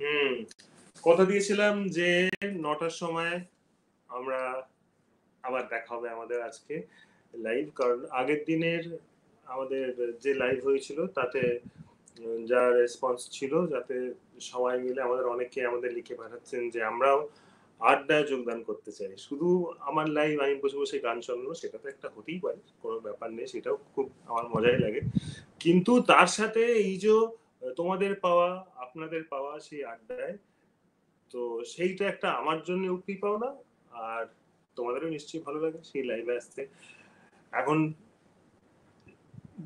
হুম, কথা দিয়েছিলাম যে নটার সময় আমরা আবার দেখা হবে আমাদের আজকে লাইভ কারণ আগের দিনের আমাদের যে লাইভ হয়েছিল, তাতে যা রেসপন্স ছিল, যাতে সবাই মিলে আমাদের অনেকে আমাদের লিখে পাঠাচ্ছেন যে আমরাও আড্ডায় যোগদান করতে চাই। শুধু আমার লাইভ আমি বসে বসে গান শোনানো, সেটা তো একটা হতেই পারে, কোনো ব্যাপার নেই, সেটাও খুব আমার মজাই লাগে। কিন্তু তার সাথে এই যে তোমাদের পাওয়া, আপনাদের পাওয়া সেই আড্ডায়। তো সেইটা একটা আমার জন্য উপরি পাওনা, আর তোমাদেরও নিশ্চয়ই ভালো লাগে সেই লাইভে আসতে। এখন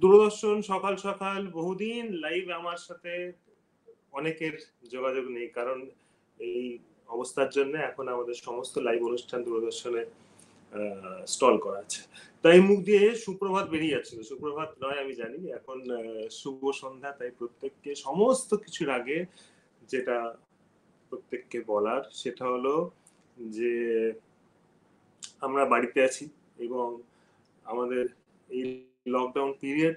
দূরদর্শন, সকাল সকাল, বহুদিন লাইভ আমার সাথে অনেকের যোগাযোগ নেই, কারণ এই অবস্থার জন্য এখন আমাদের সমস্ত লাইভ অনুষ্ঠান দূরদর্শনে স্টল করা আছে। তাই মুখ দিয়ে সুপ্রভাত বেরিয়ে যাচ্ছিল। সুপ্রভাত নয়, আমি জানি। এখন শুভ সন্ধ্যা। তাই প্রত্যেককে সমস্ত কিছুর আগে যেটা প্রত্যেককে বলার, সেটা হলো যে আমরা বাড়িতে আছি এবং আমাদের এই লকডাউন পিরিয়ড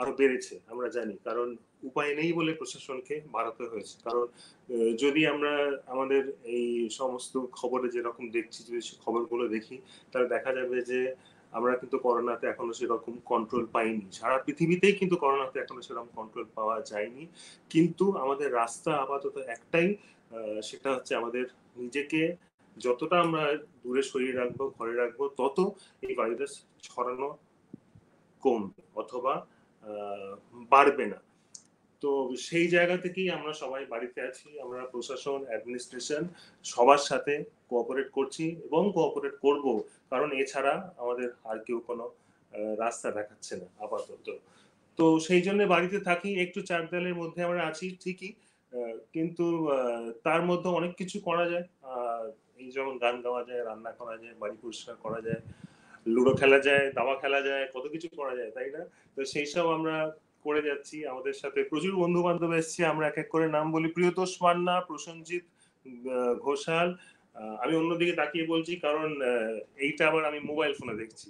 আরও বেড়েছে, আমরা জানি। কারণ উপায় নেই বলে প্রশাসনকে বাড়াতে হয়েছে। কারণ যদি আমরা আমাদের এই সমস্ত খবরে যেরকম দেখছি, যদি খবরগুলো দেখি, তাহলে দেখা যাবে যে আমরা কিন্তু করোনাতে এখনও সেরকম কন্ট্রোল পাইনি। সারা পৃথিবীতেই কিন্তু করোনাতে এখনও সেরকম কন্ট্রোল পাওয়া যায়নি। কিন্তু আমাদের রাস্তা আপাতত একটাই সেটা হচ্ছে আমাদের নিজেকে যতটা আমরা দূরে সরিয়ে রাখব, ঘরে রাখব, তত এই ভাইরাস ছড়ানো কমবে অথবা বাড়বে না। তো সেই জায়গা থেকেই আমরা সবাই বাড়িতে আছি। আমরা প্রশাসন অ্যাডমিনিস্ট্রেশন সবার সাথে কোঅপারেট করছি এবং কোঅপারেট করব। কারণ এছাড়া আমাদের আর কেউ কোনো রাস্তা দেখাচ্ছে না আপাতত। তো সেই জন্য বাড়িতে থাকি, একটু চার দেয়ালের মধ্যে আমরা আছি ঠিকই কিন্তু তার মধ্যে অনেক কিছু করা যায়। এই যেমন গান গাওয়া যায়, রান্না করা যায়, বাড়ি পরিষ্কার করা যায়, লুডো খেলা যায়, দাবা খেলা যায়, কত কিছু করা যায়, তাই না? তো সেই সব আমরা করে যাচ্ছি, আমাদের সাথে প্রচুর বন্ধু বান্ধব এসছে, আমরা এক এক করে নাম বলি। প্রিয়তোষ মান্না, প্রসেনজিৎ ঘোষাল আমি অন্যদিকে তাকিয়ে বলছি কারণ এইটা আবার আমি মোবাইল ফোনে দেখছি।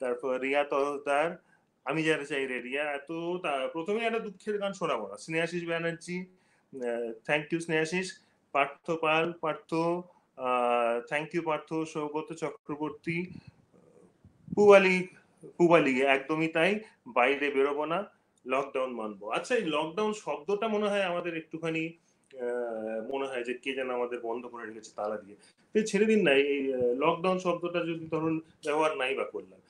তারপর রিয়া তহদার আমি যারা চাই রে রিয়া, এত প্রথমে একটা দুঃখের গান শোনাবো না। Snehashis Banerjee thank you Snehashis, Partha Pal, Partha thank you Partha, Saugata Chakraborty Pubali Pubali, একদমই তাই, বাইরে বেরোবো না। লকডাউন মানবো। আচ্ছা এই লকডাউন শব্দটা মনে হয় আমাদের একটুখানি মনে হয় যে কে যেন আমাদের বন্ধ করে রেখেছে তালা দিয়ে। তো ছেড়ে দিন না, এই লকডাউন শব্দটা যদি ধরুন ব্যবহার নাই বা করলাম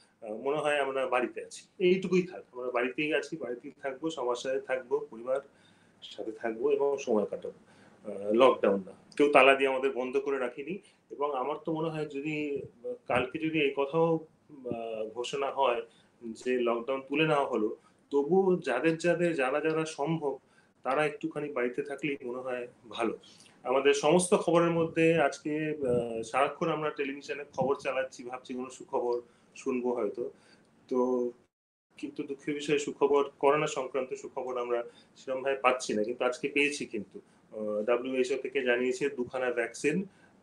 মনে হয় আমরা বাড়িতে আছি। এইটুকুই থাক, আমরা বাড়িতেই আছি, বাড়িতেই থাকব, সবার সাথে থাকব, পরিবার সাথে থাকব এবং সময় কাটাবো। লকডাউন না। কেউ তালা দিয়ে আমাদের বন্ধ করে রাখিনি এবং আমার তো মনে হয় যদি কালকে যদি এই কথাও ঘোষণা হয় যে লকডাউন তুলে নেওয়া হলো তবু যাদের যাদের, যারা যারা সম্ভব, তারা একটুখানি বাড়িতে থাকলেই মনে হয় ভালো। আমাদের সমস্ত খবরের মধ্যে আজকে সারাক্ষণ আমরা টেলিভিশনে খবর চালাচ্ছি, ভাবছি কোনো সুখবর শুনব হয়তো। তো কিন্তু দুঃখের বিষয়ে, সুখবর, করোনা সংক্রান্ত সুখবর আমরা সেরকম ভাবে পাচ্ছি না, কিন্তু আজকে পেয়েছি কিন্তু। ডাব্লিউএইচও থেকে জানিয়েছে, দুখানা ভ্যাকসিন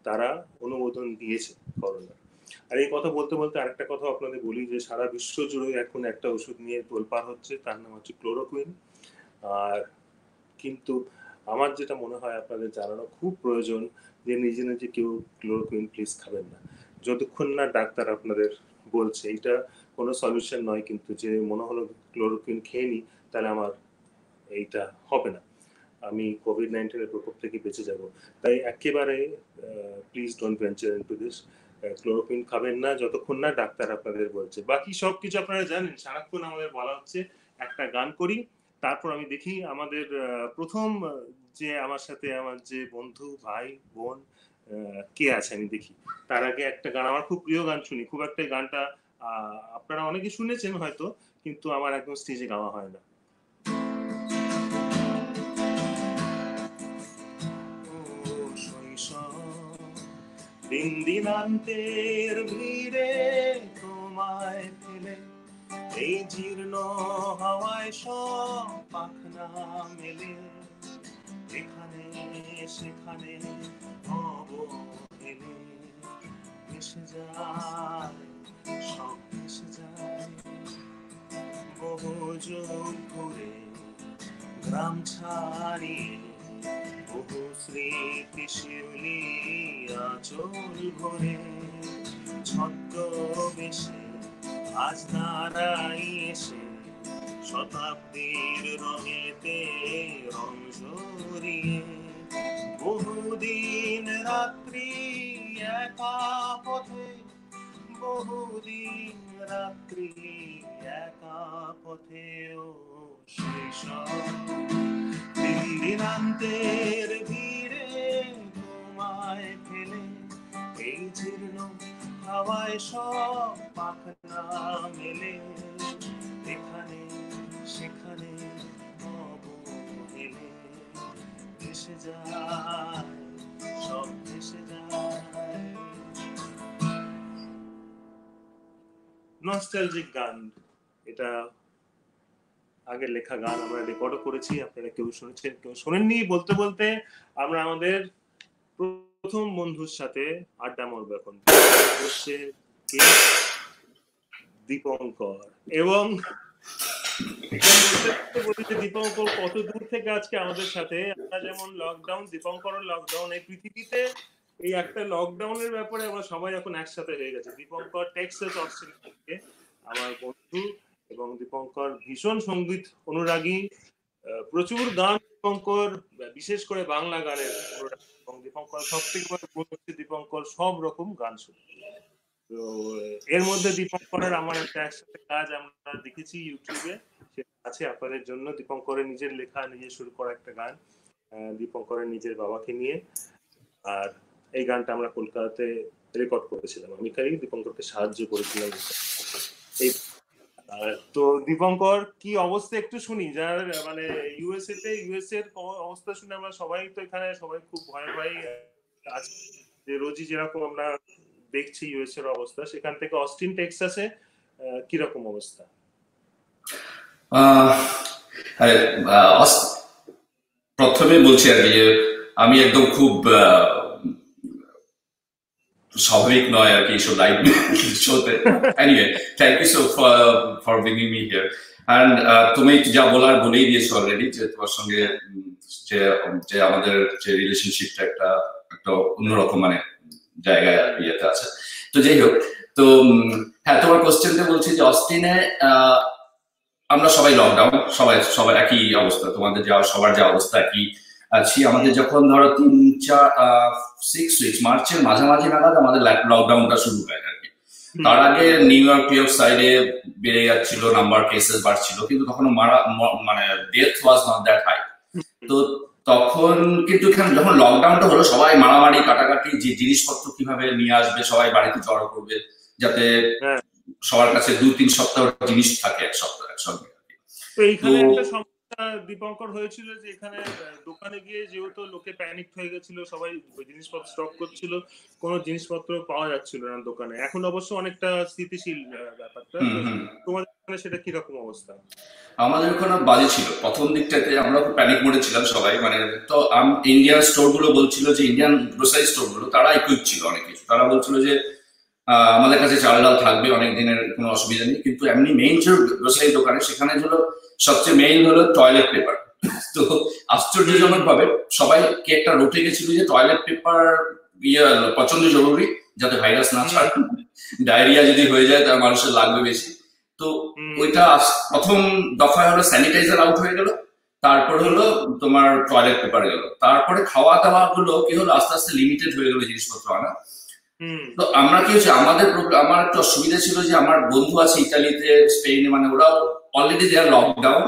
তারা অনুমোদন দিয়েছে করোনা আর এই কথা বলতে বলতে আরেকটা কথা আপনাদের বলি যে সারা বিশ্ব জুড়ে এখন একটা ওষুধ নিয়ে তোলপাড় হচ্ছে, তার নাম হচ্ছে ক্লোরোকুইন। আর কিন্তু আমার যেটা মনে হয় আপনাদের জানানো খুব প্রয়োজন যে নিজে নিজে কেউ ক্লোরোকুইন প্লিজ খাবেন না। যতক্ষণ না ডাক্তার আপনাদের বলছে এইটা কোনো সলিউশন নয় কিন্তু যে মনে হলো ক্লোরোকুইন খেয়ে নিই তাহলে আমার এইটা হবে না। আমি কোভিড নাইন্টিনের প্রকোপ থেকে বেঁচে যাব। তাই একেবারে please don't venture into this chloroquine খাবেন না, যতক্ষণ না ডাক্তার আপনাদের বলছে। বাকি সব কিছু আপনারা জানেন, সারাক্ষণ আমাদের বলা হচ্ছে, একটা গান করি, তারপর আমি দেখি আমাদের প্রথম যে আমার সাথে আমার যে বন্ধু, ভাই, বোন কে আছে আমি দেখি। তার আগে একটা গান, আমার খুব প্রিয় গান শুনি, খুব একটা গানটা আপনারা অনেকে শুনেছেন হয়তো, কিন্তু আমার একদম স্টেজে গাওয়া হয় না। দিন দিনান্তের ভিড়ে তোমায় ফেলে এই জীর্ণ হাওয়ায় সব পাখনা মেলে। এখানে সেখানে অবহেলে। এসে যায়, সব এসে যায়। বহু যুগ ঘুরে গ্রাম ছাড়িয়ে বহু স্মৃতি শিউলি আচল ভরে ছদ্মবেশে আজ নারাই এসে, শতাব্দীর রঙেতে রং জড়িয়ে। বহুদিন রাত্রি একা পথে, বহুদিন রাত্রি একা পথে ও শৈশব দিল্লিরান্তের ভিড়ে তোমায় ফেলে। এই জীর্ণ হাওয়ায় সব পাখনা মেলে। এখানে, সেখানে অবহেলে ভেসে যায়, সব ভেসে যায়। নস্টালজিক গান। এটা আগে লেখা গান আমরা রেকর্ডও করেছি, আপনারা কেউ শুনেছেন, কেউ শোনেননি। বলতে বলতে আমরা আমাদের প্রথম বন্ধুর সাথে আড্ডা মারবো এখন। দীপঙ্কর। এবং দীপঙ্কর কত দূর থেকে আজকে আমাদের সাথে? আমরা যেমন লকডাউন দীপঙ্কর লকডাউন এই পৃথিবীতে। এই একটা লকডাউনের ব্যাপারে আমরা সবাই এখন একসাথে হয়ে গেছে। দীপঙ্কর টেক্সাস অস্ট্রেল থেকে। আমার বন্ধু এবং দীপঙ্কর ভীষণ সংগীত অনুরাগী প্রচুর গান দীপঙ্কর, বিশেষ করে বাংলা গানের এবং দীপঙ্কর সব থেকে হচ্ছে দীপঙ্কর সব রকম গান শুনে। তো এর মধ্যে দীপঙ্করের আমার একটা একসাথে কাজ আমরা দেখেছি ইউটিউবে সেটা আছে আপনাদের জন্য। দীপঙ্করের নিজের লেখা নিজে শুরু করা একটা গান দীপঙ্করের নিজের বাবাকে নিয়ে। আর এই গানটা আমরা কলকাতাতে রেকর্ড করেছিলাম। আমি কারি দীপঙ্করকে সাহায্য করেছিলাম। এই তো দীপঙ্কর, কি অবস্থা একটু শুনি। যার মানে ইউএসএ তে ইউএসএ এর অবস্থা শুনে আমরা সবাই তো এখানে সবাই খুব ভয় ভয় আছে যে রোজই যেরকম আমরা দেখছি ইউএস এর অবস্থা, সেখান থেকে অস্টিন, টেক্সাসে কীরকম অবস্থা? প্রথমে বলছি আর কি আমি একদম খুব স্বাভাবিক নয় আর কি এইসব লাইভ শোতে anyway thank you so for bringing me here and তুমি যা বলার বলেই দিয়েছ অলরেডি যে তোমার সঙ্গে, যে যে আমাদের যে রিলেশনশিপটা একটা একটা অন্যরকম মানে জায়গায় ইয়েতে আছে। তো যাই হোক, তো হ্যাঁ তোমার কোশ্চেনটা বলছি যে অস্টিনে আমরা সবাই লকডাউন সবাই, সবার একই অবস্থা। তোমাদের যা, সবার যা অবস্থা একই। আছি। আমাদের যখন ধরো তিন চার সিক্স উইক্স মার্চের মাঝামাঝি নাগাদ আমাদের লকডাউনটা শুরু হয় আর কি। তার আগে নিউ ইয়র্ক ইয়র্ক সাইডে বেড়ে যাচ্ছিল নাম্বার কেসেস বাড়ছিল কিন্তু তখন মারা মানে death was not that high তো তখন কিন্তু যখন লকডাউনটা হলো সবাই মারামারি কাটাকাটি যে জিনিসপত্র কীভাবে নিয়ে আসবে সবাই বাড়িতে জড়ো করবে যাতে সবার কাছে দু তিন সপ্তাহ জিনিস থাকে এক সপ্তাহ একসঙ্গে তো এইখানে একটা দীপঙ্কর হয়েছিল যে এখানে দোকানে গিয়ে যেহেতু লোকে প্যানিক হয়ে গেছিল সবাই জিনিসপত্র স্টক করছিল কোনো জিনিসপত্র পাওয়া যাচ্ছিল না দোকানে। এখন অবশ্য অনেকটা স্থিতিশীল ব্যাপারটা। তোমাদের সেটা কীরকম অবস্থা? আমাদের ওখানে বাজে ছিল। প্রথম দিকটাতে আমরা প্যানিক মোডে ছিলাম সবাই। মানে তো ইন্ডিয়ান স্টোরগুলো বলছিল যে ইন্ডিয়ান গ্রোসারি স্টোরগুলো তারা ইকুইপ ছিল অনেক কিছু। তারা বলছিল যে আমাদের কাছে চাল ডাল থাকবে অনেক দিনের কোনো অসুবিধা নেই। কিন্তু এমনি মেইন যে গ্রোসারি দোকানে সেখানে হলো সবচেয়ে মেইন হলো টয়লেট পেপার তো আশ্চর্যজনক ভাবে সবাই কে একটা রুটে গেছিল যে টয়লেট পেপার ইয়ে প্রচণ্ড জরুরি যাতে ভাইরাস না ছাড়ে ডায়রিয়া যদি হয়ে যায় তাহলে মানুষের লাগবে বেশি। তো ওইটা প্রথম দফায় হলো স্যানিটাইজার আউট হয়ে গেল তারপর হলো তোমার টয়লেট পেপার গেল। তারপরে খাওয়া দাওয়া গুলো কি হলো? আস্তে আস্তে লিমিটেড হয়ে গেল জিনিসপত্র আনা। তো আমরা কি হচ্ছে, আমাদের আমার একটা অসুবিধা ছিল যে আমার বন্ধু আছে ইতালিতে স্পেনে মানে ওরাও অলরেডি দেয়ার লকডাউন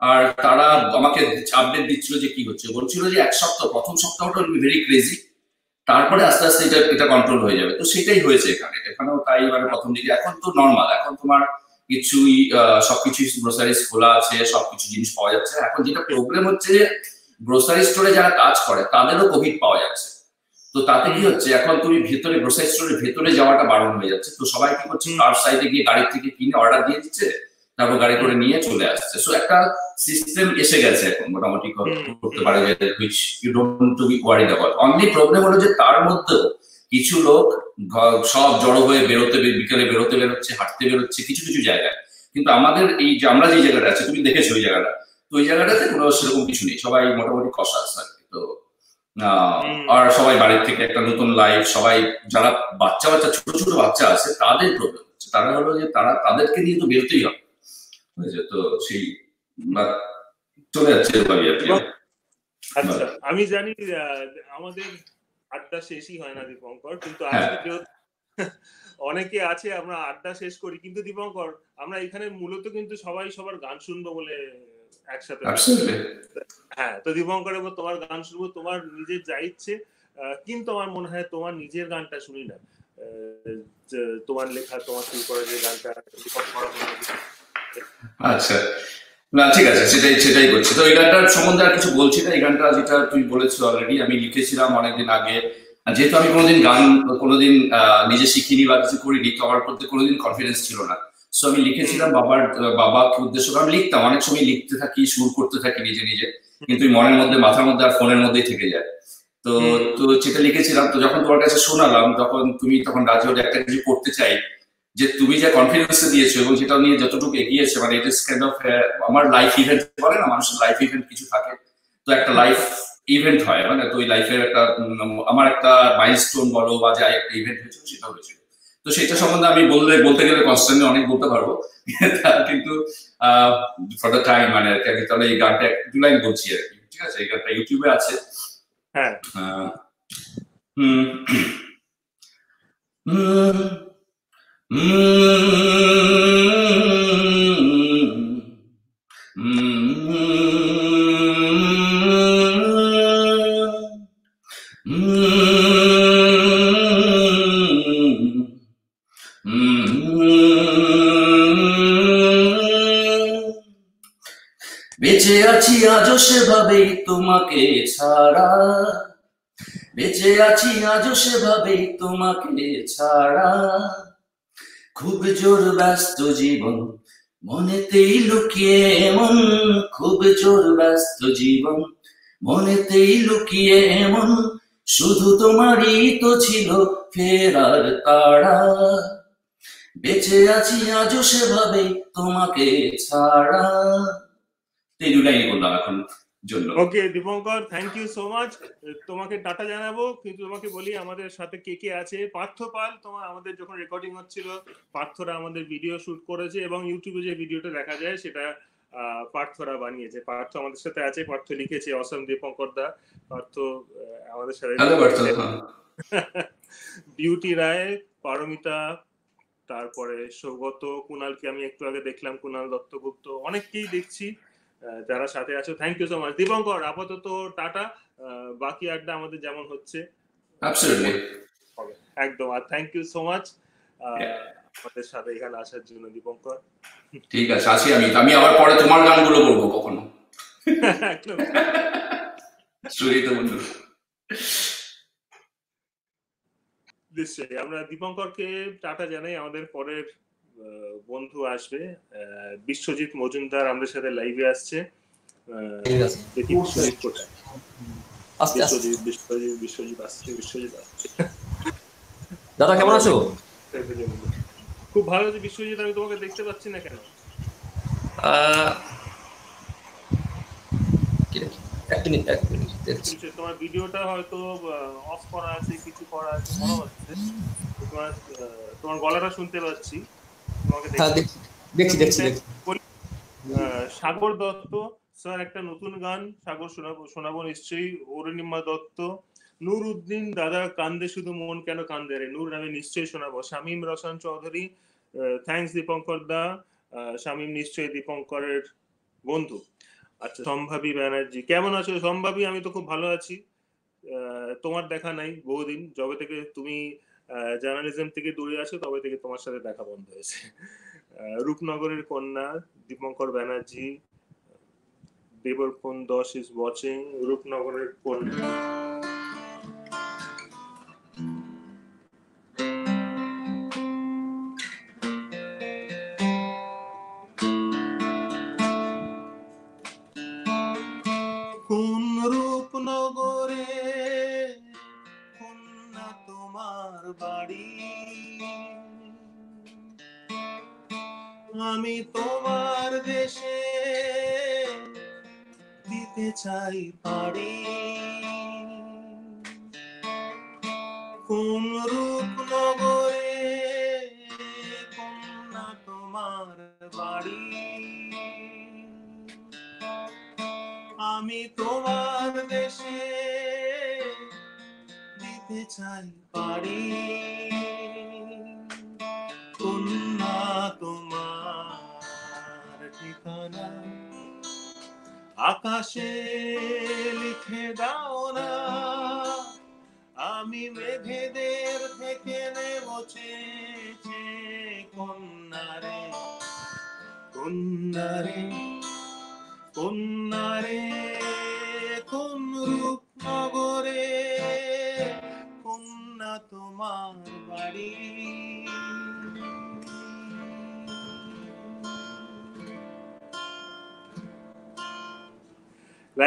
আর তারা আমাকে আপডেট দিচ্ছিল যে কি হচ্ছে। বলছিল যে এক সপ্তাহ, প্রথম সপ্তাহটা ভেরি ক্রেজি তারপরে আস্তে আস্তে এটা এটা কন্ট্রোল হয়ে যাবে। তো সেটাই হয়েছে এখানে। এখানেও তাই মানে প্রথম দিকে। এখন তো নর্মাল এখন তোমার কিছুই সবকিছু গ্রোসারিজ খোলা আছে, সবকিছু জিনিস পাওয়া যাচ্ছে। এখন যেটা প্রবলেম হচ্ছে যে গ্রোসারি স্টোরে যারা কাজ করে, তাদেরও কোভিড পাওয়া যাচ্ছে। তো তাতে কি হচ্ছে? এখন তুমি ভেতরে গ্রোসারি স্টোরের ভেতরে যাওয়াটা বারণ হয়ে যাচ্ছে। তো সবাই কি করছে? কার সাইডে গিয়ে গাড়ি থেকে কিনে অর্ডার দিয়ে দিচ্ছে তারপর গাড়ি করে নিয়ে চলে আসছে। সো একটা সিস্টেম এসে গেছে এখন মোটামুটি করতে পারে which you don't to be worried about only problem হলো যে তার মধ্যেও কিছু লোক সব জড়ো হয়ে বেরোতে বিকেলে বেরোতে বেরোচ্ছে হাঁটতে বেরোচ্ছে কিছু কিছু জায়গায়। কিন্তু আমাদের এই যে আমরা যে জায়গাটা আছে তুমি দেখেছ ওই জায়গাটা। তো ওই জায়গাটাতে কোনো সেরকম কিছু নেই। সবাই মোটামুটি কষা আছে তো আর সবাই বাড়ির থেকে একটা নতুন লাইফ সবাই যারা বাচ্চা বাচ্চা ছোট ছোট বাচ্চা আছে তাদের প্রবলেম হচ্ছে। তারা হলো যে তারা তাদেরকে নিয়ে তো বেরোতেই হবে। বুঝেছ? তো সেই চলে যাচ্ছে আচ্ছা আমি জানি আমাদের আড্ডা শেষই হয় না দীপঙ্কর কিন্তু হ্যাঁ। আজকে অনেকে আছে আমরা আড্ডা শেষ করি কিন্তু দীপঙ্কর আমরা এখানে মূলত কিন্তু সবাই সবার গান শুনব বলে একসাথে হ্যাঁ তো দীপঙ্কর এবার তোমার গান শুনব তোমার নিজের যা ইচ্ছে কিন্তু আমার মনে হয় তোমার নিজের গানটা শুনি না। তোমার লেখা তোমার শুরু করে যে গানটা আচ্ছা। না ঠিক আছে সেটাই সেটাই করছি। তো এই গানটার সম্বন্ধে আর কিছু বলছি না। এই গানটা যেটা তুই বলেছ অলরেডি আমি লিখেছিলাম অনেকদিন আগে। যেহেতু আমি কোনোদিন গান কোনোদিন আহ, নিজে শিখিনি বা কিছু করিনি তো আমার প্রতি কোনোদিন কনফিডেন্স ছিল না। সো আমি লিখেছিলাম বাবার বাবাকে উদ্দেশ্য করে আমি লিখতাম অনেক সময় লিখতে থাকি সুর করতে থাকি নিজে নিজে। কিন্তু মনের মধ্যে মাথার মধ্যে আর ফোনের মধ্যেই থেকে যায়। তো তো সেটা লিখেছিলাম তো যখন তোমার কাছে শোনালাম তখন তুমি তখন রাজি হলে একটা কিছু করতে চাই যে তুমি যে কনফিডেন্স দিয়েছ এবং সেটা নিয়ে যতটুকু এগিয়েছে মানে ইট ইস কাইন্ড অফ আমার লাইফ ইভেন্ট বলে না মানুষের লাইফ ইভেন্ট কিছু থাকে। তো একটা লাইফ ইভেন্ট হয় মানে তো ওই লাইফের একটা আমার একটা মাইলস্টোন বলো বা যা একটা ইভেন্ট হয়েছিল সেটা হয়েছিল তো সেটা সম্বন্ধে আমি বললে বলতে গেলে কনস্ট্যান্টলি অনেক বলতে পারব। কিন্তু ফর দ্য টাইম মানে আর কি আমি তাহলে এই গানটা দু লাইন বলছি আর কি ঠিক আছে? এই গানটা ইউটিউবে আছে। হ্যাঁ। হুম হুম বেঁচে আছি আজও সেভাবেই তোমাকে ছাড়া। বেঁচে আছি আজও সেভাবেই তোমাকে ছাড়া। খুব জোর ব্যস্ত জীবন, মনেতেই লুকিয়ে এমন খুব জোর ব্যস্ত জীবন, মনেতেই লুকিয়ে এমন শুধু তোমারই তো ছিল ফেরার তাড়া। বেঁচে আছি আজও সেভাবেই তোমাকে ছাড়া। এই বললাম এখন জন্য। Okay Dipankar thank you so much তোমাকে টাটা জানাব কিন্তু তোমাকে বলি আমাদের সাথে কে কে আছে। পার্থ পাল তোমার আমাদের যখন রেকর্ডিং হচ্ছিল পার্থরা আমাদের ভিডিও শুট করেছে এবং ইউটিউবে যে ভিডিওটা দেখা যায় সেটা পার্থরা বানিয়েছে। পার্থ আমাদের সাথে আছে পার্থ লিখেছে অসম দীপঙ্কর দা। পার্থ আমাদের সাথে বিউটি রায় পারমিতা তারপরে সৌগত কুনালকে আমি একটু আগে দেখলাম কুনাল দত্তগুপ্ত। অনেককেই দেখছি। যারা সাথে আছো thank you so much Dipankar আপাতত টাটা। বাকি আড্ডা আমাদের যেমন হচ্ছে। একদম। আর থ্যাংক ইউ সো মাচ আমাদের সাথে এখানে আসার জন্য দীপঙ্কর। ঠিক আছে আছি আমি। আমি আবার পরে তোমার গানগুলো বলব কখনো। একদম। সুরিত বন্ধু। নিশ্চয়ই। আমরা দীপঙ্করকে টাটা জানাই। আমাদের পরের বন্ধু আসবে। আহ, বিশ্বজিৎ মজুমদার আমাদের সাথে লাইভে আসছে। আহ, ঠিক আছে। দেখি বিশ্বজিৎ কোথায়। আস্তে আস্তে। বিশ্বজিৎ বিশ্বজিৎ বিশ্বজিৎ আসছে বিশ্বজিৎ আসছে। দাদা কেমন আছো? খুব ভালো আছে বিশ্বজিৎ আমি তোমাকে দেখতে পাচ্ছি না কেন? আহ, এক মিনিট এক মিনিট দেখছি। তোমার ভিডিওটা হয়তো অফ করা আছে কিছু করা আছে মনে হচ্ছে। তোমার আহ, তোমার গলাটা শুনতে পাচ্ছি। দেখছি। দেখছি আহ, সাগর দত্ত স্যার একটা নতুন গান সাগর শোনাবো শোনাবো নিশ্চয়ই অরুণিমা দত্ত। নূর উদ্দিন দাদা কান্দে শুধু মন কেন কান্দে রে? নূর আমি নিশ্চয়ই শোনাবো। শামীম রসান চৌধুরী থ্যাঙ্কস দীপঙ্কর দা শামীম নিশ্চয়ই দীপঙ্করের বন্ধু। আচ্ছা সম্ভাবী ব্যানার্জি। কেমন আছো? সম্ভাবী আমি তো খুব ভালো আছি। আহ, তোমার দেখা নাই বহুদিন। যবে থেকে তুমি জার্নালিজম থেকে দূরে আছো, তবে থেকে তোমার সাথে দেখা বন্ধ হয়েছে। রূপনগরের কন্যা দীপঙ্কর ব্যানার্জি দেবরপন দশ ইজ ওয়াচিং রূপনগরের কন্যা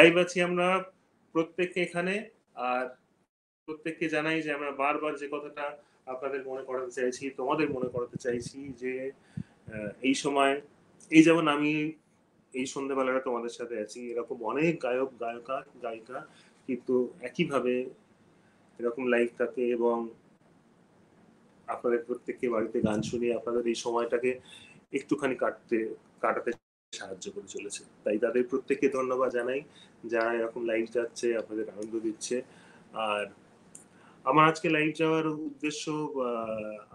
লাইভ আছি আমরা প্রত্যেককে এখানে। আর প্রত্যেককে জানাই যে আমরা বারবার যে কথাটা আপনাদের মনে করাতে চাইছি, তোমাদের মনে করাতে চাইছি যে এই সময়, এই যেমন আমি এই সন্ধ্যেবেলাটা তোমাদের সাথে আছি, এরকম অনেক গায়ক, গায়িকা গায়িকা কিন্তু একইভাবে এরকম লাইভ থাকে এবং আপনাদের প্রত্যেককে বাড়িতে গান শুনিয়ে আপনাদের এই সময়টাকে একটুখানি কাটতে, কাটাতে সাহায্য করে চলেছে। তাই তাদের প্রত্যেককে ধন্যবাদ জানাই। যারা এরকম লাইভ যাচ্ছে, আপনাদের আনন্দ দিচ্ছে। আর আমার আজকে লাইভ যাওয়ার উদ্দেশ্য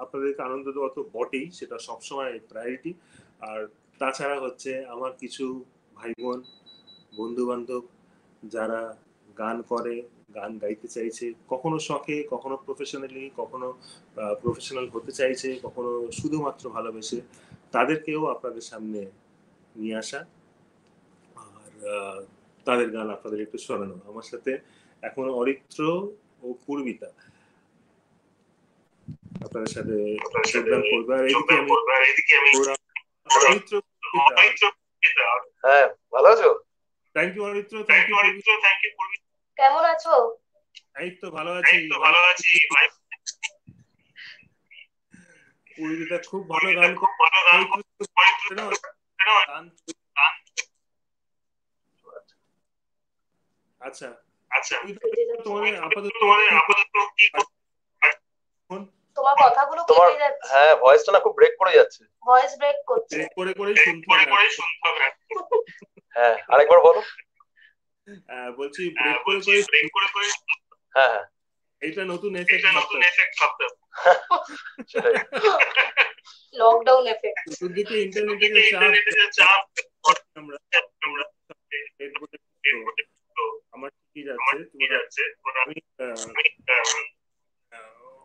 আপনাদেরকে আনন্দ দেওয়া তো বটেই, সেটা সবসময় প্রায়োরিটি আর তাছাড়া হচ্ছে আমার কিছু ভাই বোন বন্ধু বান্ধব যারা গান করে, গান গাইতে চাইছে, কখনো শখে, কখনো প্রফেশনালি কখনো প্রফেশনাল হতে চাইছে, কখনো শুধুমাত্র ভালোবেসে, তাদেরকেও আপনাদের সামনে নিয়ে আসা। আর তাদের গান আপনাদের একটু শোনানো। আমার সাথে এখন অরিত্র ও পূর্বিতা আপনাদের সাথে যোগদান করবে। আর এদিকে আমি অরিত্র হ্যাঁ ভালো আছো? Thank you Aritra thank you কেমন আছো? এই তো ভালো আছি। ভালো আছি পূর্বিতা খুব ভালো গান খুব ভালো গান আচ্ছা। আচ্ছা। তোমাদের আপাতত তোমাদের আপাতত তোমার কথাগুলো তোমার- হ্যাঁ ভয়েসটা না খুব ব্রেক করে যাচ্ছে। ভয়েস ব্রেক করছে। ব্রেক করে করে শুনতে হবে। হ্যাঁ আরেকবার বলো। আহ, বলছি ব্রেক করে করে ব্রেক করে করে হ্যাঁ হ্যাঁ। এইটা নতুন এফেক্ট নতুন সেটাই। লকডাউন এফেক্ট চতুর্দিকে ইন্টারনেটের চাপ আমরা আমরা হেডফোনে তো আমার ঠিকই যাচ্ছে তোমরা আমি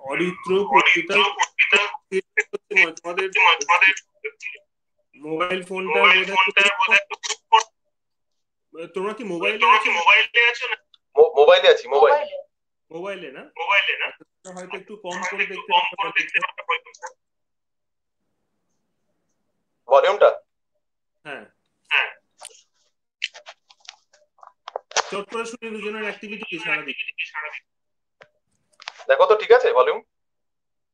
অরিত্র তোমাদের মোবাইল ফোনটা তোমরা কি মোবাইলে আছো? মো- মোবাইলে আছি মোবাইল। মোবাইলে। মোবাইলে না? মোবাইলে না? হয়তো একটু কম করে দেখতে ভলিউমটা? হ্যাঁ। চট করে শুনি দুজনের অ্যাক্টিভিটি কি সারাদিন? দেখো তো ঠিক আছে ভলিউম?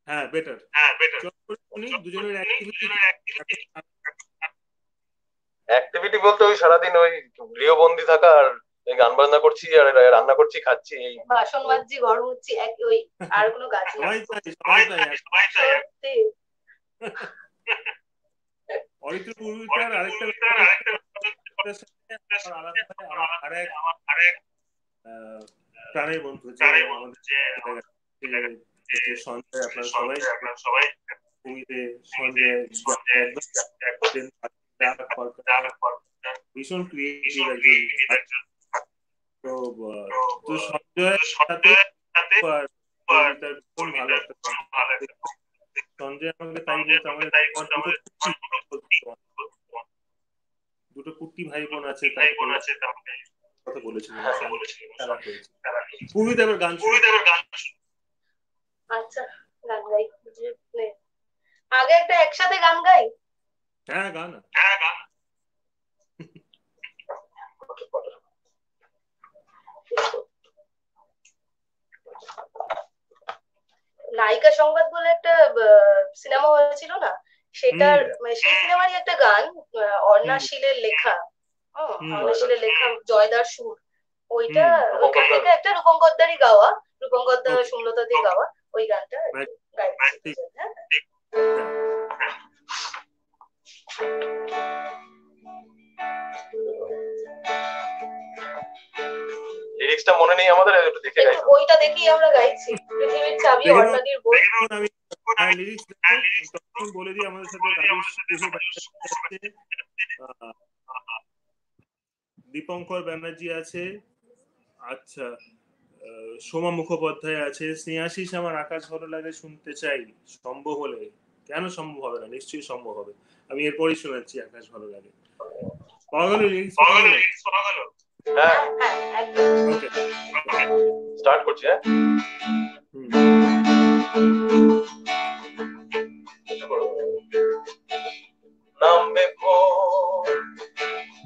হ্যাঁ বেটার হ্যাঁ বেটার চট করে শুনি দুজনের অ্যাক্টিভিটি অ্যাক্টিভিটি বলতে ওই সারাদিন ওই গৃহবন্দী থাকা আর এই গান বাজনা করছি আর রান্না করছি খাচ্ছি এই। বাসন মাজছি ঘর মুছছি এক ওই আর কোনো কাজ নেই। সবাই তাই সবাই তাই। অরিত্র পূর্বিকার আরেকটা বন্ধু যে আমাদের সবাই আপনার সবাই ভীষণ ক্রিয়েটিভ একজন তো তো সঞ্জয়ের সাথে ভালো একটা সঞ্জয় আমাকে তাই বলছে আমাদের দুটো কুট্টি ভাই বোন আছে ভাই বোন আছে কথা বলেছিল পূর্বিতা এবার গান পূর্বিতা এবার গান আচ্ছা গান গাই আগে একটা একসাথে গান গাই? হ্যাঁ গান। হ্যাঁ গান। নায়িকা সংবাদ বলে একটা সিনেমা হয়েছিল না সেটার মানে সেই সিনেমারই একটা গান অর্ণা। শীলের লেখা। অর্ণা শীলের লেখা জয়দার সুর ওইটা। ওইখান থেকে একটা রূপঙ্করদারই গাওয়া রূপঙ্করদা. সুমলতা দিয়ে গাওয়া ওই গানটা হ্যাঁ, গাইছি হ্যাঁ লিরিক্সটা মনে নেই আমাদের একটু দেখে গাই একটু বইটা দেখেই আমরা গাইছি। পৃথিবীর চাবি অর্ণাদির বই। আমি হ্যাঁ, তখন বলে দিই আমাদের সাথে ব্যানার্জি আছে, আহ, দীপঙ্কর ব্যানার্জি আছে আচ্ছা আহ, সোমা মুখোপাধ্যায় আছে স্নেহাশিস আমার আকাশ ভালো লাগে শুনতে চাই সম্ভব হলে। কেন সম্ভব হবে না? নিশ্চয়ই সম্ভব হবে। আমি এরপরই শোনাচ্ছি আকাশ ভালো লাগে। পাওয়া গেল লিরিক্স হ্যাঁ। হ্যাঁ ওকে স্টার্ট করছি হ্যাঁ? নামবে ভোর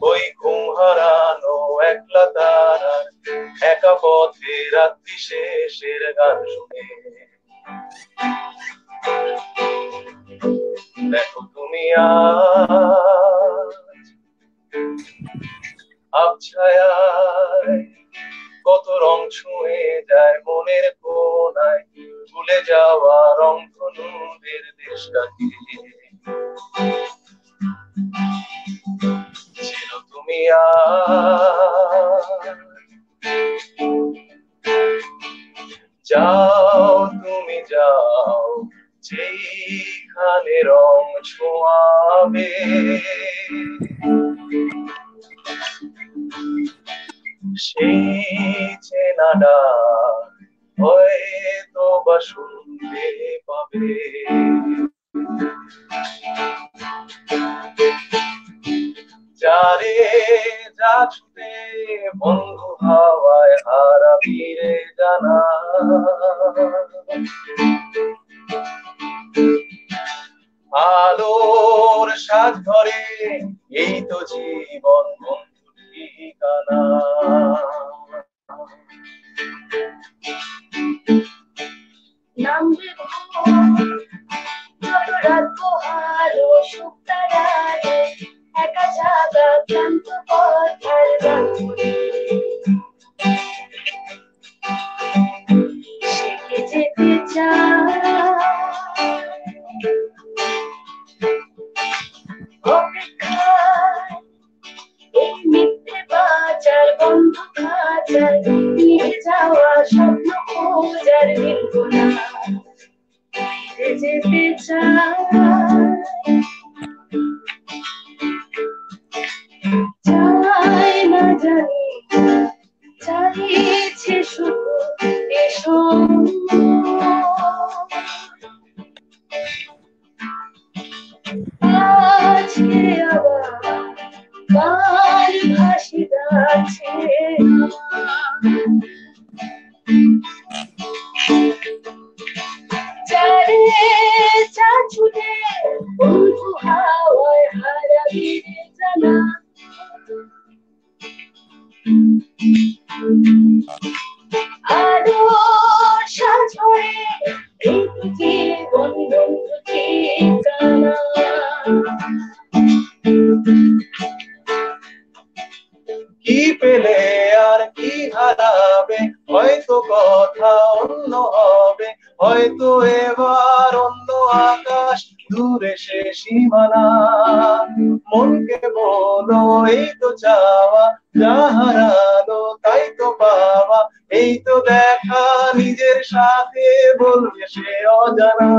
ওই ঘুম হারানো একলা তারা একা পথে রাত্রি শেষের গান শুনে। দেখো তুমি আজ আবছায়ায় কত রং ছুঁয়ে যায় মনের কোনায় ভুলে যাওয়া রং ধনুদের দেশটাকে। ছিল তুমি যাও তুমি যাও যেখানে রং ছোঁয়াবে। সেই চেনাডা হয়তো বা শুনতে পাবে। যারে যা ছুটে বন্ধু হাওয়ায় হারাবি রে জানা। আলোর সাজ ধরে এই তো জীবন বন্ধু ঠিকানা নামবে রাত পোহালো সুখ একা জাগা ক্লান্ত বন্ধ খাঁচার নিয়ে যাওয়া স্বপ্ন খোঁজার নির্গুণা ফিরে যেতে চায় চাই ভাসি সাথে বলবে সে অজানা।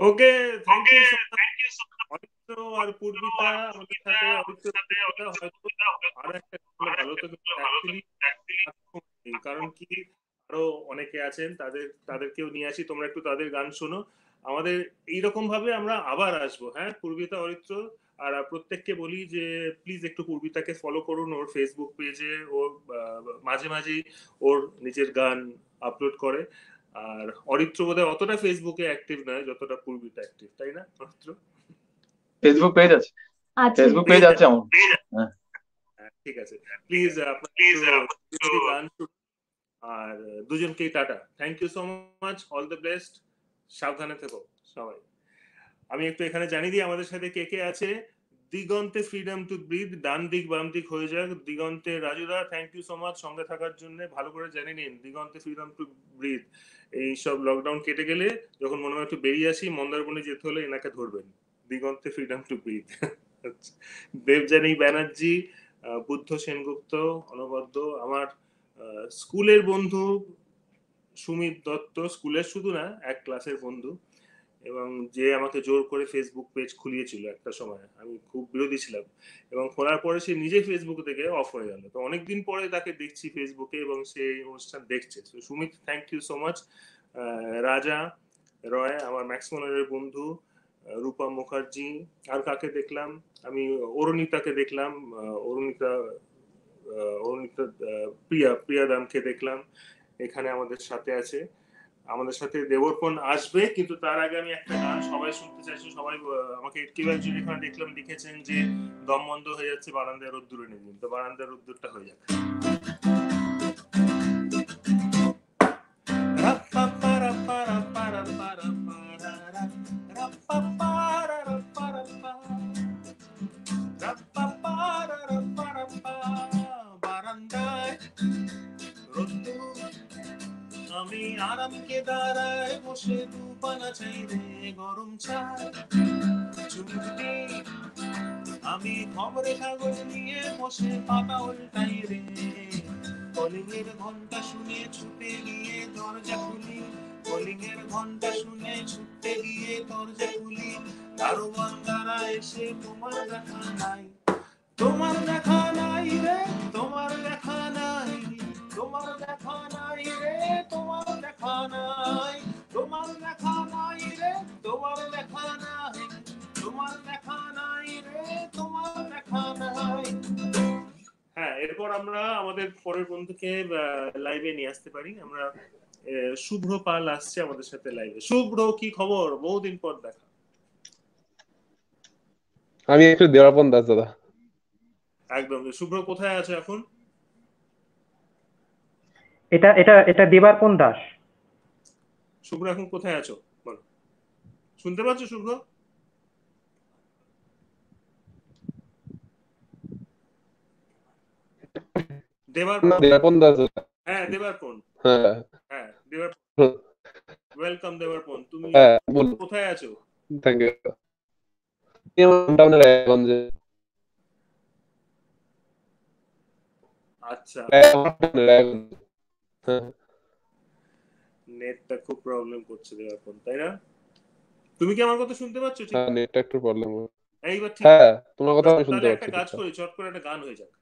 ওকে থ্যাংক ইউ আর পূর্বিতা আমাদের সাথে হয়তো আরও একটা ভালো তো কারণ কি আরও অনেকে আছেন তাদের তাদেরকেও নিয়ে আসি তোমরা একটু তাদের গান শোনো। আমাদের এইরকম ভাবে আমরা আবার আসব হ্যাঁ? পূর্বিতা অরিত্র আর প্রত্যেককে বলি যে প্লিজ একটু পূর্বিতাকে ফলো করুন ওর ফেসবুক পেজে ওর মাঝে মাঝেই ওর নিজের গান আপলোড করে। আর অরিত্র বোধহয় অতটা ফেসবুকে অ্যাক্টিভ নয় যতটা পূর্বিতা অ্যাক্টিভ তাই না অরিত্র? ফেসবুক পেজ আছে। ফেসবুক পেজ আছে আমার। হ্যাঁ, ঠিক আছে। প্লিজ প্লিজ গান শুনুন। আর দুজনকেই tata. Thank you so much all the best সাবধানে থেকো সবাই। আমি একটু এখানে জানিয়ে দিই আমাদের সাথে কে কে আছে? দিগন্তে ফ্রিডম টু ব্রিথ ডান দিক, বাম দিক হয়ে যাক। দিগন্তে রাজুদা থ্যাংক ইউ সো মাচ সঙ্গে থাকার জন্য ভালো করে জেনে নিন, দিগন্তে ফ্রিডম টু ব্রিথ এই সব লকডাউন কেটে গেলে যখন মনে হয় একটু বেরিয়ে আসি মন্দারবনে যেতে হলে এনাকে ধরবেন। দিগন্তে freedom to breathe Debjani Banerjee Buddha Sengupta, অনবদ্য। আমার স্কুলের বন্ধু সুমিত দত্ত, স্কুলের শুধু না, এক ক্লাসের বন্ধু। এবং যে আমাকে জোর করে ফেসবুক পেজ খুলিয়েছিল একটা সময়, আমি খুব বিরোধী ছিলাম। এবং খোলার পরে সে নিজে ফেসবুক থেকে অফ হয়ে গেল। তো অনেকদিন পরে তাকে দেখছি ফেসবুকে এবং সে অনুষ্ঠান দেখছে। তো Sumit thank you so much Raja, Roy, আমার ম্যাক্সমনের বন্ধু রূপা মুখার্জি, আর কাকে দেখলাম? আমি অরুণিতাকে দেখলাম অরুণিতা অরুণিতা প্রিয়া প্রিয়া দামকে দেখলাম। এখানে আমাদের সাথে আছে। আমাদের সাথে দেবর্পণ আসবে, কিন্তু তার আগে আমি একটা গান সবাই শুনতে চাইছি, সবাই আমাকে কেউ একজন এখানে দেখলাম লিখেছেন যে, দম বন্ধ হয়ে যাচ্ছে, বারান্দায় রোদ্দুরে নেই তো বারান্দায় রোদ্দুরটা হয়ে যাক বারান্দায় আমি আরামকে দাঁড়ায় বসে দুপানা চাই রে গরম চাই চুমুটি আমি খবরে কাগজ নিয়ে বসে পাতা উল্টাই রে। কলিং ঘণ্টা শুনে ছুটে গিয়ে দরজা খুলি। কলিং ঘণ্টা শুনে ছুটে গিয়ে দরজা খুলি। দারোয়ান দ্বারা এসে তোমার দেখা নাই। তোমার দেখা নাই রে, তোমার দেখা তোমার দেখা নাই রে তোমার দেখা নাই। তোমার দেখা নাই রে তোমার দেখা নাই। তোমার দেখা নাই রে তোমার দেখা নাই। হ্যাঁ এরপর আমরা আমাদের পরের বন্ধুকে লাইভে নিয়ে আসতে পারি। আমরা শুভ্র পাল আসছে আমাদের সাথে লাইভে শুভ্র কি খবর? বহুদিন পর দেখা। আমি একটু দেওয়াপন দাস দাদা। একদম। শুভ্র কোথায় আছে এখন? এটা এটা এটা দেবার্পণ দাস? শুভ্র এখন কোথায় আছো? বলো। শুনতে পাচ্ছ শুভ্র? দেবার দাস? হ্যাঁ দেবারপন হ্যাঁ। হ্যাঁ দেবার ওয়েলকাম দেবারপন তুমি হ্যাঁ কোথায় আছো? থ্যাংক ইউ রায়গঞ্জে আচ্ছা। রায়গঞ্জে নেটটা? খুব প্রবলেম করছে দেবারপন তাই না? তুমি কি আমার কথা শুনতে পাচ্ছ? ঠিক হ্যাঁ নেটটা একটু প্রবলেম এইবার ঠিক হ্যাঁ তোমার কথা আমি শুনতে পাচ্ছি একটা কাজ করি চট করে একটা গান হয়ে যাক।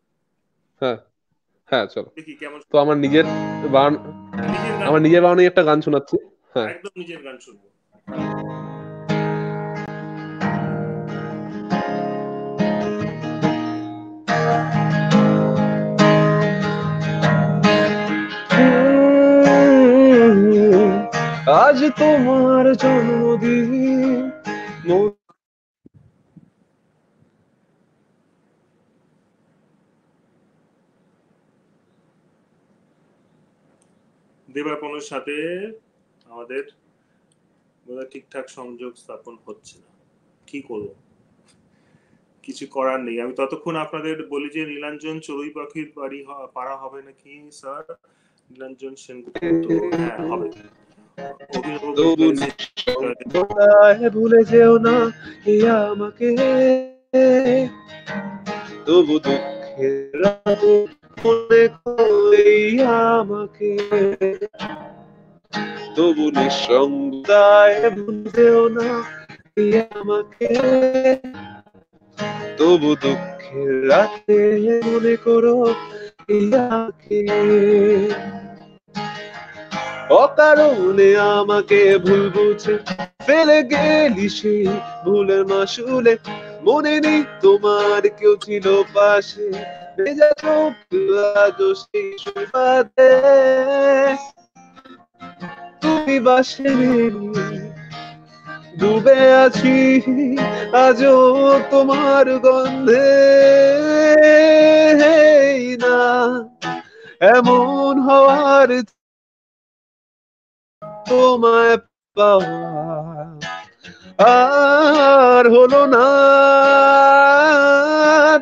হ্যাঁ হ্যাঁ চলো। দেখি কেমন তো আমার নিজের বান আমার নিজের বানানো একটা গান শোনাচ্ছি। হ্যাঁ। একদম নিজের গান শুনব। আজ তোমার জন্মদিন। দেবাপনের সাথে আমাদের ঠিকঠাক সংযোগ স্থাপন হচ্ছে না। কি করব? কিছু করার নেই। আমি ততক্ষণ আপনাদের বলি যে, নীলাঞ্জন চড়ুই পাখির বাড়ি পাড়া হবে নাকি, স্যার? নীলাঞ্জন সেনগুপ্ত হ্যাঁ হবে। তবু ভুলে যেও না এ আমাকে তবু দুঃখের মনে আমাকে তবু নিঃসঙ্গতায় ভুলে যেও না আমাকে। তবু দুঃখের রাতে মনে করো আমাকে। অকারণে আমাকে ভুল বুঝে ফেলে গেলি সে ভুলের মাসুলে। মনে নেই তোমার কেউ ছিল পাশে সেই তুমি বাসে ডুবে আছি, আজও তোমার গন্ধে। না, এমন হওয়ার তোমায় পাওয়া আর হলো না,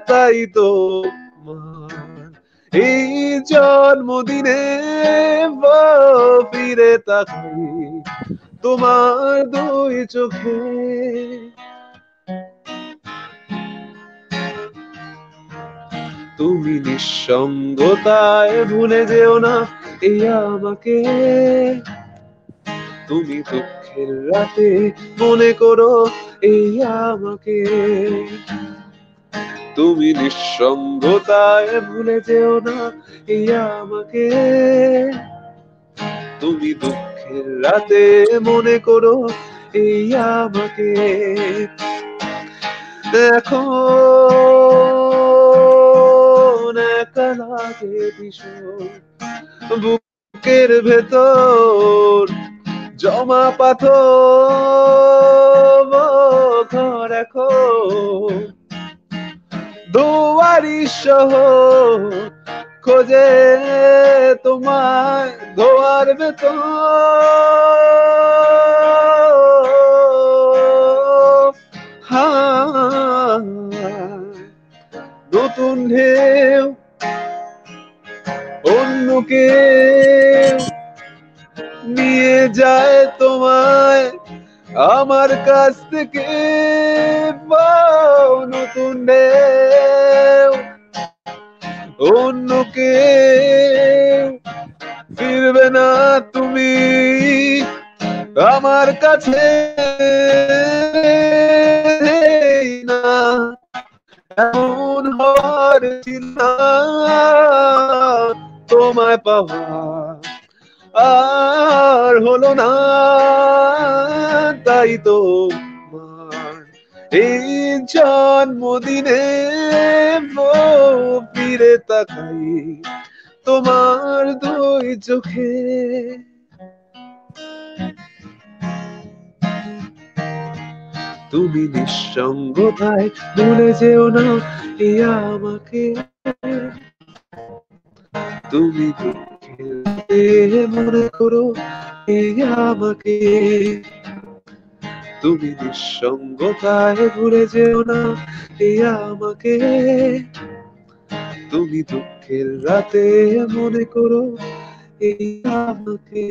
তাই তো এই জন্মদিনে ফিরে তাকাই তোমার দুই চোখে। তুমি নিঃসঙ্গতায় ভুলে যেও না এই আমাকে। তুমি দুঃখের রাতে মনে করো এই আমাকে। তুমি নিঃসঙ্গতায় ভুলে যেও না এই আমাকে। তুমি দুঃখের রাতে মনে করো এই আমাকে। দেখো, একা লাগে বুকের ভেতর। জমা পাথর ঘর এখন দুয়ারি সহ খোঁজে তোমায় ধোয়ার ভেতর হ্যাঁ নতুন ঢেউ, অন্য কেউ নিয়ে যায় তোমায়। আমার কাছ থেকে নতুন ঢেউ। অন্য কেউ ফিরবে না তুমি আমার কাছে। না, এমন হওয়ার তোমায় পাওয়া। আর হলো না, তাই তো এই জন্মদিনে ফিরে তাকাই তোমার দুই চোখে। তুমি নিঃসঙ্গতায় ভুলে যেও না এই আমাকে। তুমি দুঃখের মনে করো আমাকে। তুমি নিঃসঙ্গতায় ভুলে যেও না আমাকে। তুমি দুঃখের রাতে মনে করো এই আমাকে।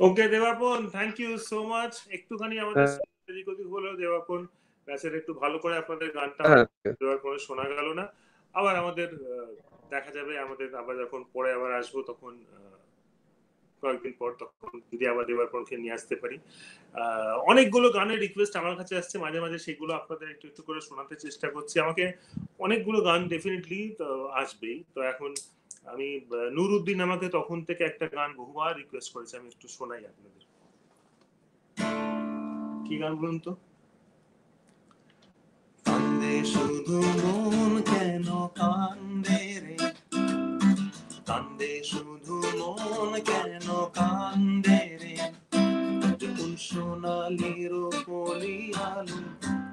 Okay Debapan thank you so much একটুখানি আমাদের হ্যাঁ। এদিক ওদিক হলেও দেবাপন ব্যাসের একটু ভালো করে আপনাদের গানটা হ্যাঁ। দেওয়ার কোনো শোনা গেল না। আবার আমাদের দেখা যাবে, আমাদের আবার যখন পরে আবার আসব তখন কয়েকদিন পর তখন যদি আবার দেবারপনকে নিয়ে আসতে পারি। অনেকগুলো গানের রিকোয়েস্ট আমার কাছে আসছে, মাঝে মাঝে সেগুলো আপনাদের একটু একটু করে শোনাতে চেষ্টা করছি। আমাকে অনেকগুলো গান ডেফিনেটলি আসবেই। তো এখন আমি নুরুদ্দিন আমাকে তখন থেকে একটা গান বহুবার রিকোয়েস্ট করেছে, আমি একটু শোনাই আপনাদের। কি গান বলুন তো? কান্দে, শুধু মন কেন কান্দে রে? কান্দে, শুধু মন কেন কান্দে রে? যখন সোনালি রূপলি আলো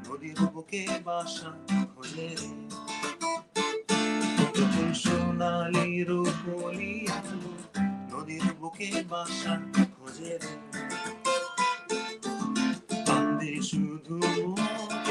নদীর বুকে বাসা খোঁজে রে। যখন সোনালি রূপলি আলো নদীর বুকে বাসা খোঁজে রে। কান্দে, শুধু মন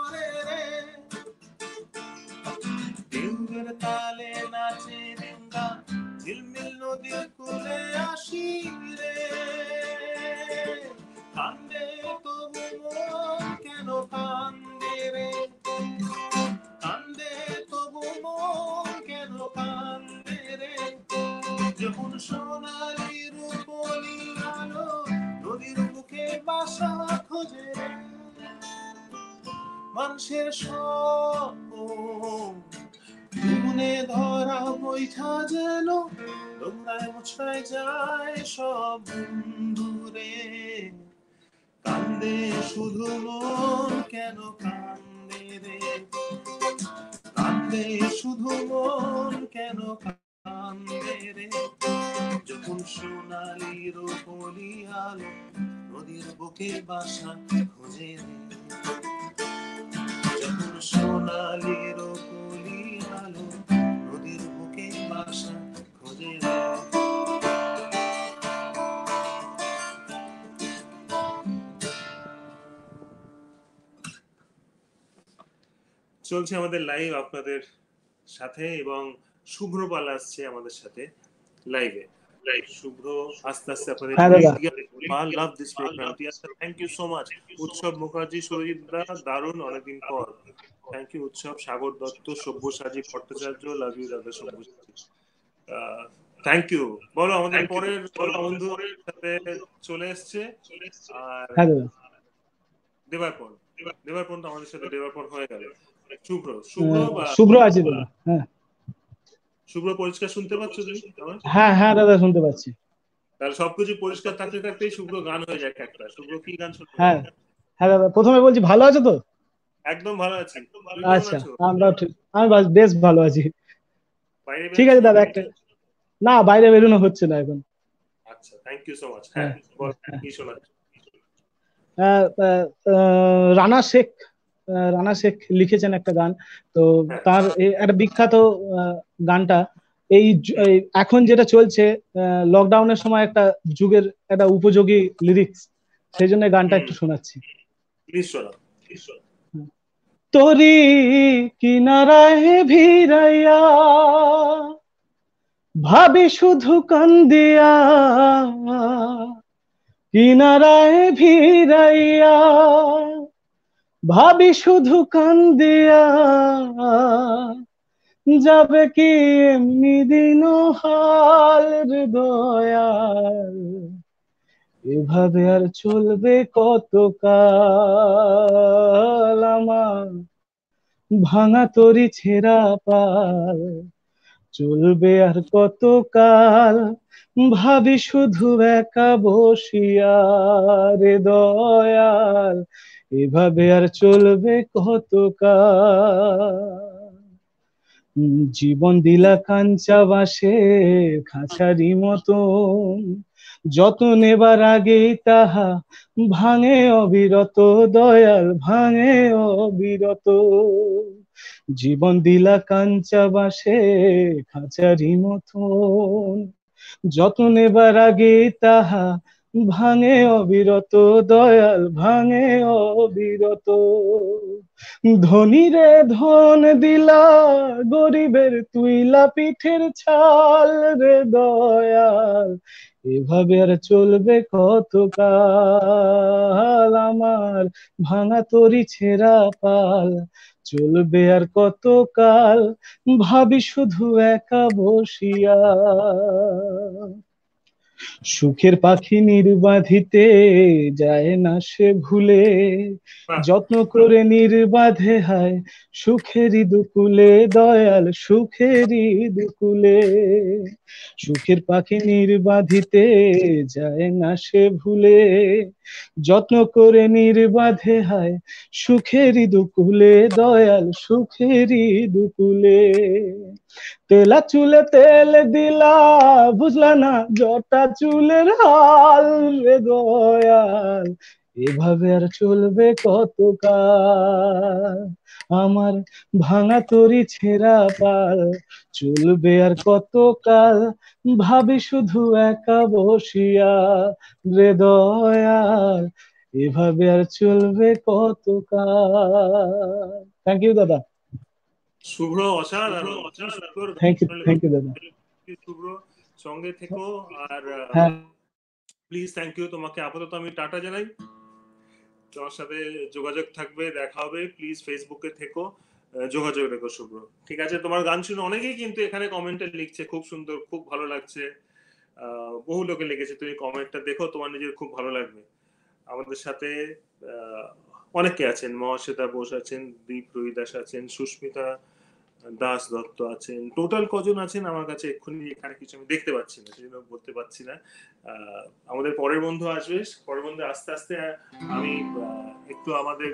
কোলে আসি কান্দে তবু মন কেন কান্দে রে? কান্দে তবু মন কেন কান্দে রে? যখন সোনালি রূপলি আলো নদীর মুখে বাসা খোঁজে, মানুষের সব ধরা বৈঠা যেন দৌড়ায় মুছড়ায় যায় সব দূরে কান্দে শুধু মন, কেন কান্দে রে? কান্দে শুধু মন, কেন কান্দে রে? যখন সোনালির বলি আলো নদীর বুকে বাসা খোঁজে রে। যখন সোনালির বলি আলো নদীর বুকে বাসা চলছে আমাদের লাইভ আপনাদের সাথে এবং শুভ্র পাল আসছে আমাদের সাথে লাইভে লাইভ শুভ্র আস্তে আস্তে আপনাদের love this programme thank you so much Utsav Mukherjee Surajit দা দারুণ অনেকদিন পর। Thank you Utsav. Sagar Dutta Sabyasachi Bhattacharya love you দাদা সব্যসাচী। থ্যাংক ইউ বলো আমাদের পরের বন্ধুর সাথে চলে এসছে। আর হ্যাঁ দাদা। দেবার্পণ দেবার্পণ। তো আমাদের সাথে দেবার্পণ হয়ে গেল। শুভ্র শুভ্র আছে দাদা হ্যাঁ। শুভ্র পরিষ্কার শুনতে পাচ্ছ তুমি হ্যাঁ হ্যাঁ দাদা শুনতে পাচ্ছি। তাহলে সবকিছু পরিষ্কার থাকতে থাকতেই শুভ্র গান হয়ে যায় একটা। শুভ্র কি গান শুনতে হ্যাঁ হ্যাঁ দাদা প্রথমে বলছি ভালো আছো তো? একদম ভালো আছি। আচ্ছা আমরা ঠিক আমি বেশ ভালো আছি। ঠিক আছে দাদা একটা না বাইরে বেরোনো হচ্ছে না এখন। আচ্ছা থ্যাংক ইউ সো মাচ হ্যাঁ কি আহ, আহ, রানা শেখ। রানা শেখ লিখেছেন একটা গান। তো তার একটা বিখ্যাত গানটা। এই এখন যেটা চলছে লকডাউনের সময় একটা যুগের একটা উপযোগী লিরিক্স সেই জন্য গানটা একটু শোনাচ্ছি। তোরি কিনারায় ভিড়াইয়া ভাবি শুধু কান্দিয়া কিনারায় ভিড়াইয়া ভাবি শুধু কান্দিয়া যাবে কি এমনি দিন হাল হৃদয়াল এভাবে আর চলবে কত কাল আমার ভাঙা তরি ছেঁড়া পাল। চলবে আর কত কাল ভাবি শুধু একা বসিয়া রে দয়াল। এভাবে আর চলবে কত জীবন দিলা কাঞ্চা বাসে খাঁচারি মতন। যত নেবার আগেই তাহা ভাঙে অবিরত, দয়াল ভাঙে অবিরত। জীবন দিলা কাঞ্চা বাসে খাঁচারি মতন। যত নেবার আগে তাহা ভাঙে অবিরত, দয়াল ভাঙে অবিরত। ধনীরে ধন দিলা, গরিবের তুইলা পিঠের ছাল রে দয়াল। এভাবে আর চলবে কতকাল? আমার ভাঙা তরি ছেঁড়া পাল, চলবে আর কতকাল? ভাবি শুধু একা বসিয়া। সুখের পাখি নির্বাধিতে যায় না সে ভুলে। যত্ন করে নির্বাধে হয় সুখেরই দুকুলে দয়াল সুখেরই দুকুলে। সুখের পাখি নির্বাধিতে যায় না সে ভুলে। যত্ন করে নির্বাধে হায়, সুখেরই দুকুলে, দয়াল সুখেরই দুকুলে। তেলা চুলে তেল দিলা বুঝলা না জটা চুলের হাল রে দয়াল। এভাবে আর চলবে কতকাল? আমার ভাঙা তরি ছেঁড়া পাল চলবে আর কত কাল ভাবি শুধু একা বসিয়া রে দয়াল এভাবে আর চলবে কত কাল থ্যাংক ইউ দাদা শুভ্র অসাধারণ থ্যাংক ইউ থ্যাংক ইউ দাদা। শুভ্র সঙ্গে থেকো। আর হ্যাঁ। প্লিজ থ্যাংক ইউ তোমাকে আপাতত আমি টাটা জানাই। তোমার সাথে যোগাযোগ থাকবে, দেখা হবে। প্লিজ ফেসবুকে থেকো। যোগাযোগ রেখো, শুভ্র। ঠিক আছে? তোমার গান শুনে অনেকেই কিন্তু এখানে কমেন্টে লিখছে, খুব সুন্দর, খুব ভালো লাগছে। বহু লোকে লিখেছে, তুমি কমেন্টটা দেখো, তোমার নিজের খুব ভালো লাগবে। আমাদের সাথে অনেকে আছেন। মহাশ্বেতা বোস আছেন, দীপ রুইদাস আছেন, সুস্মিতা দাস দত্ত আছেন টোটাল কজন আছেন আমার কাছে এক্ষুনি এখানে কিছু আমি দেখতে পাচ্ছি না, সেজন্য বলতে পারছি না। আমাদের পরের বন্ধু আসবে, পরের বন্ধু আস্তে আস্তে আমি একটু আমাদের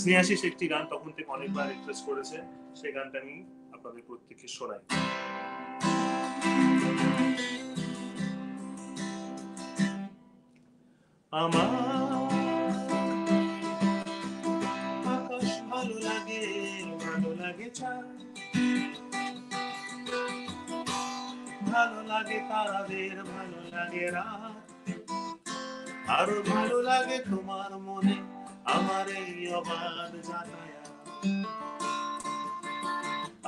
স্নেহাশিস একটি গান তখন থেকে অনেকবার রিকোয়েস্ট করেছে সেই গানটা আমি আপনাদের প্রত্যেককে শোনাই। আমার ভালো লাগে তারাদের, ভালো লাগে রাত। আরও ভালো লাগে তোমার মনে আমার এই অবাধ যাতায়াত।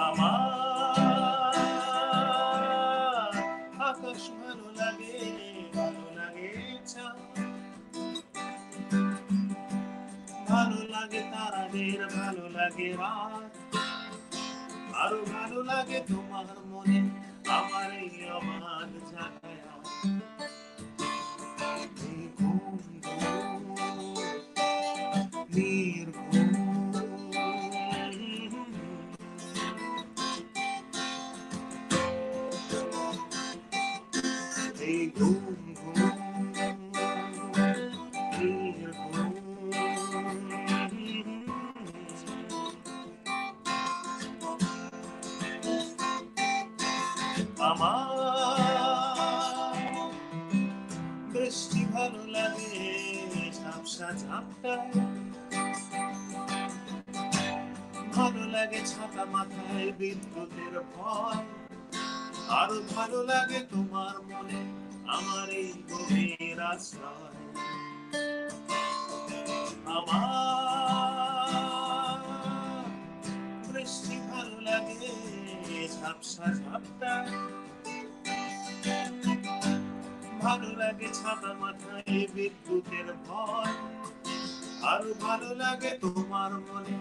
আমার আকাশ ভালো লাগে ভালো লাগে ভালো লাগে তারাদের, ভালো লাগে রাত। আরও ভালো লাগে তোমার মনে আমার এই আমার এই ঘুম ঘুম, ভালো লাগে ছাতা মাথায় বিদ্যুতের ভয়। আরও ভালো লাগে তোমার মনে আমার এই গভীর আশ্রয়। আমার বৃষ্টি ভালো লাগে ঝাপসা ঝাপটায় ভালো লাগে ছাতা মাথায় বিদ্যুতের ভয়। আরও ভালো লাগে তোমার মনে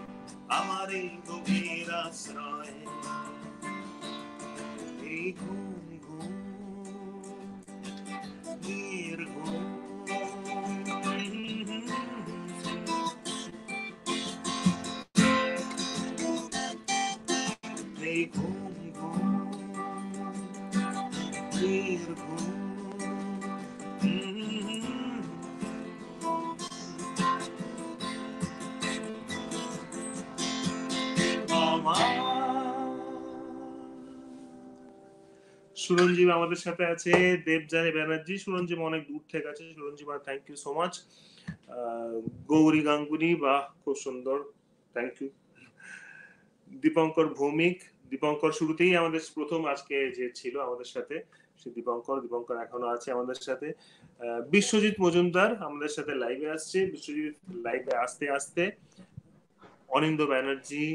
আমার এই গভীর আশ্রয়। এই আমাদের সাথে আছে দেবজানী ব্যানার্জি। সুরঞ্জীব অনেক দূর থেকে আছে। সুরঞ্জীব আর thank you so much Gouri Ganguly, বাহ, খুব সুন্দর। থ্যাংক ইউ দীপঙ্কর ভৌমিক, দীপঙ্কর শুরুতেই আমাদের প্রথম আজকে যে ছিল আমাদের সাথে, সে দীপঙ্কর দীপঙ্কর এখনও আছে আমাদের সাথে। বিশ্বজিৎ মজুমদার আমাদের সাথে লাইভে আসছে। বিশ্বজিৎ লাইভে আসতে আসতে অনিন্দ ব্যানার্জি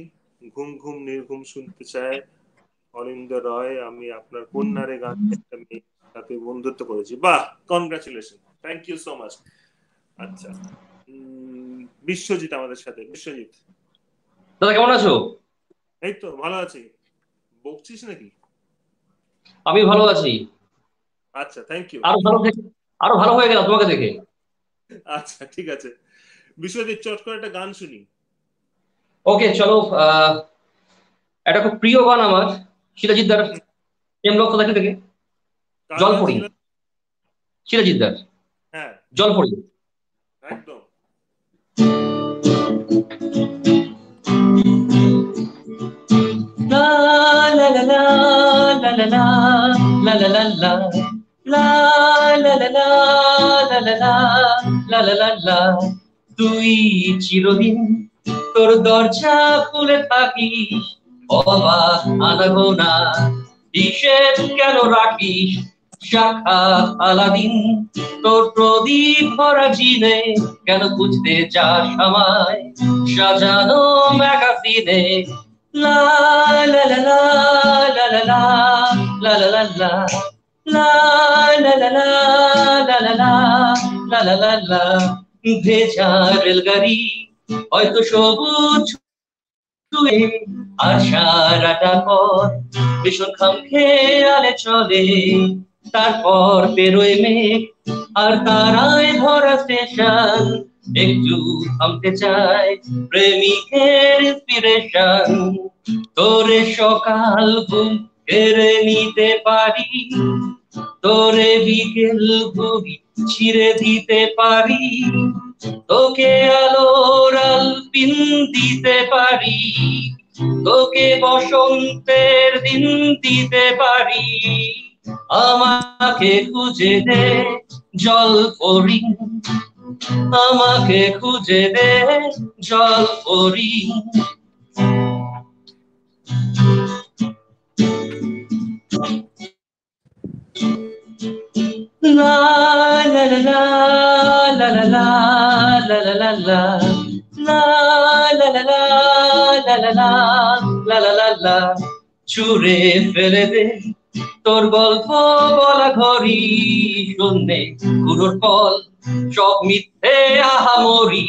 ঘুম ঘুম নির্ঘুম শুনতে চায়। অনিন্দ রয় আমি আপনার কন্যারে গান মেয়ের সাথে বন্ধুত্ব করেছি। বাহ congratulation thank you so much আচ্ছা বিশ্বজিৎ আমাদের সাথে বিশ্বজিৎ। দাদা কেমন আছো? এই তো ভালো আছি। বকছিস নাকি? আমি ভালো আছি। আচ্ছা থ্যাংক ইউ আরও ভালো আরও ভালো হয়ে গেলাম তোমাকে দেখে। আচ্ছা ঠিক আছে। বিশ্বজিৎ চট করে একটা গান শুনি। ওকে চলো একটা খুব প্রিয় গান আমার। শিলাজিদ্দার প্রেম লক্ষ্য দেখে থেকে কার জল গান পড়ি। ছিল? শিলাজিদ্দার হ্যাঁ জল পড়ি একদম La la la la la la la la la la la La la la la la la la la la la la তুই চিরদিন তোর দরজা খুলে থাকিস অবাক আনাগোনা হিসেব কেন রাখিস আলাদিন তোর প্রদীপ ভরা জিনে কেন বুঝতে চাস আমায় সাজানো ম্যাগাজিনে la ভেজা রেলগাড়ি হয়তো সবুজ আর সারাটা পথ ভীষণ খাম খেয়ালে চলে। তারপর বেরোয় মেঘ আর তারায় ভরা স্টেশন। একটু থামতে চাই প্রেমিকের ইন্সপিরেশন তোরে সকাল ঘুম কেড়ে নিতে পারি, তোরে বিকেল ঘুরি ছিঁড়ে দিতে পারি। তোকে আলোর আলপিন দিতে পারি, তোকে বসন্তের দিন দিতে পারি। আমাকে খুঁজে দে জল পরি, আমাকে খুঁজে দে জল পরি। La la la la la la la la la la la ছুঁড়ে ফেলে দে তোর গল্প বলা ঘড়ি শূন্যে গুরুর কল সব মিথ্যে আহামরি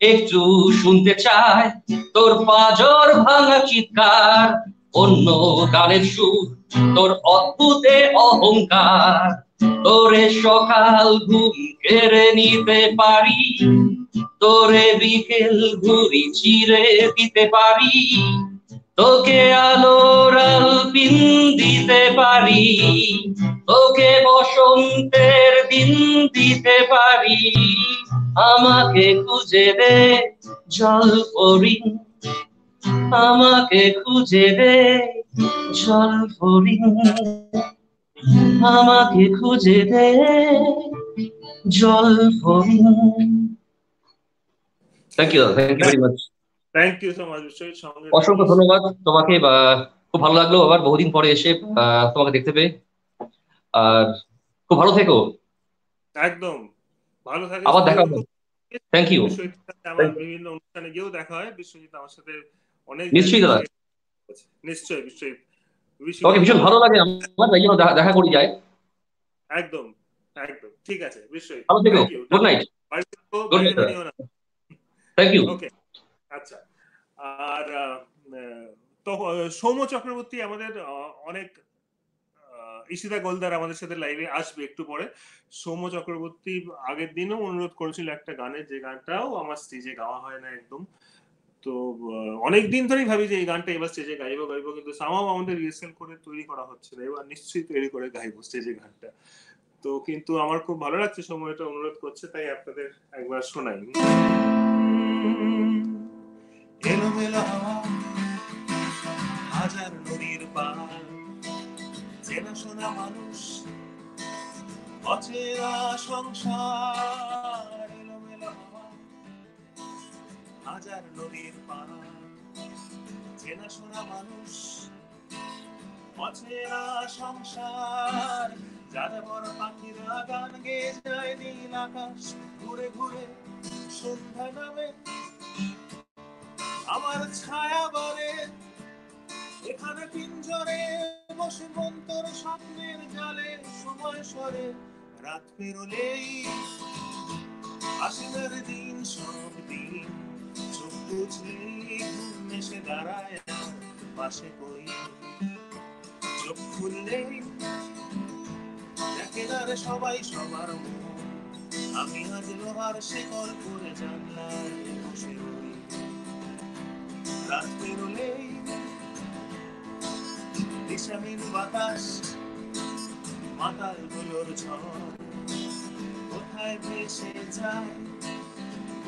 একটু শুনতে চায় তোর পাজর ভাঙা চিৎকার অন্য গানের সুর তোর অদ্ভুতে অহংকার তোরে সকাল ঘুম কেড়ে নিতে পারি, তোরে বিকেল ঘুরি চিরে দিতে পারি, তোকে আলোর আলপিন দিতে পারি, তোকে বসন্তের দিন দিতে পারি। আমাকে খুঁজে দে জল পরি আমাকে খুঁজে দে জল পরি আমাকে খুঁজে দে জল thank you thank you very much thank you so much অসংখ্য ধন্যবাদ তোমাকে খুব ভালো লাগল আবার বহুদিন পরে এসে আহ, তোমাকে দেখতে পেয়ে। আর খুব ভালো থেকো। একদম। ভালো থাকে। আবার দেখা হবে। থ্যাংক ইউ আমার বিভিন্ন অনুষ্ঠানে গিয়েও দেখা হয়। বিশ্বজিৎ আমার সাথে অনেক নিশ্চয়ই দাদা। নিশ্চয়ই বিশ্বজিৎ all ভীষণ ভালো লাগে আমার তাই জন্য দেখা- করি যায় একদম একদম। ঠিক আছে বিশ্বজিৎ ভালো থেকো। Good night thank you okay আচ্ছা। আর তো সৌম্য চক্রবর্তী আমাদের অনেক ঈশিতা গোলদার আমাদের সাথে লাইভে আসবে একটু পরে। সৌম্য চক্রবর্তী আগের দিনও অনুরোধ করেছিল একটা গানের যে গানটাও আমার স্টেজে গাওয়া হয় না একদম। তো অনেক দিন ধরেই ভাবি যে এই গানটা এবার স্টেজে গাইবো গাইবো, কিন্তু সামাও আমাদের রিহার্সেল করে তৈরি করা হচ্ছে না। এবার নিশ্চয়ই তৈরি করে গাইবো স্টেজে গানটা। তো কিন্তু আমার খুব ভালো লাগছে সময়টা অনুরোধ করছে, তাই আপনাদের একবার শোনাই। এলোমেলো হাজার নদীর পার চেনা শোনা মানুষ, অচেনা সংসার। হাজার নদীর পার চেনা শোনা মানুষ, অচেনা সংসার। যাযাবর পাখিরা গান গেয়ে যায় নীল আকাশ, ঘুরে ঘুরে সন্ধ্যা নামে। আমার ছায়া বলে, এখানে পিঞ্জরে বসে মন্তর স্বপ্নের জালে সময় সরে, রাত পেরোলেই আসিনার দিন, সব দিন। এসে দাঁড়ায় পাশে কই চোখ খুললেই দেখে না সবাই সবার আমি আজ লোহার শেকল করে জানলায় বসে রই রাত বাতাস মাতালগুলোর ঝড় কোথায় ভেসে যায়?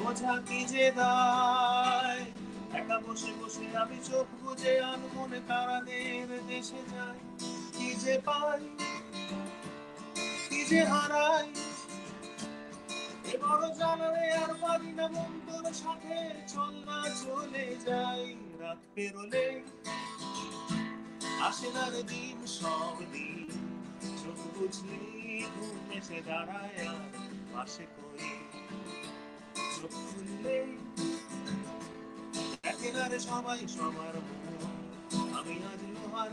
বোঝা কি যে দায়? একা বসে বসে আমি চোখ বুঝে আর মনে তারাদের দেশে যাই। কি যে পাই, কি যে হারাই এবার জানালে আর পারি না মন তোর সাথে। চল না চলে যাই, রাত পেরোলে। আসে না রে দিন সব দিন, চোখ বুঝলি ঘুম এসে দাঁড়ায় আর পাশে কই চোখ খুললে দেখে না রে সবাই সবার আমি আজ লোহার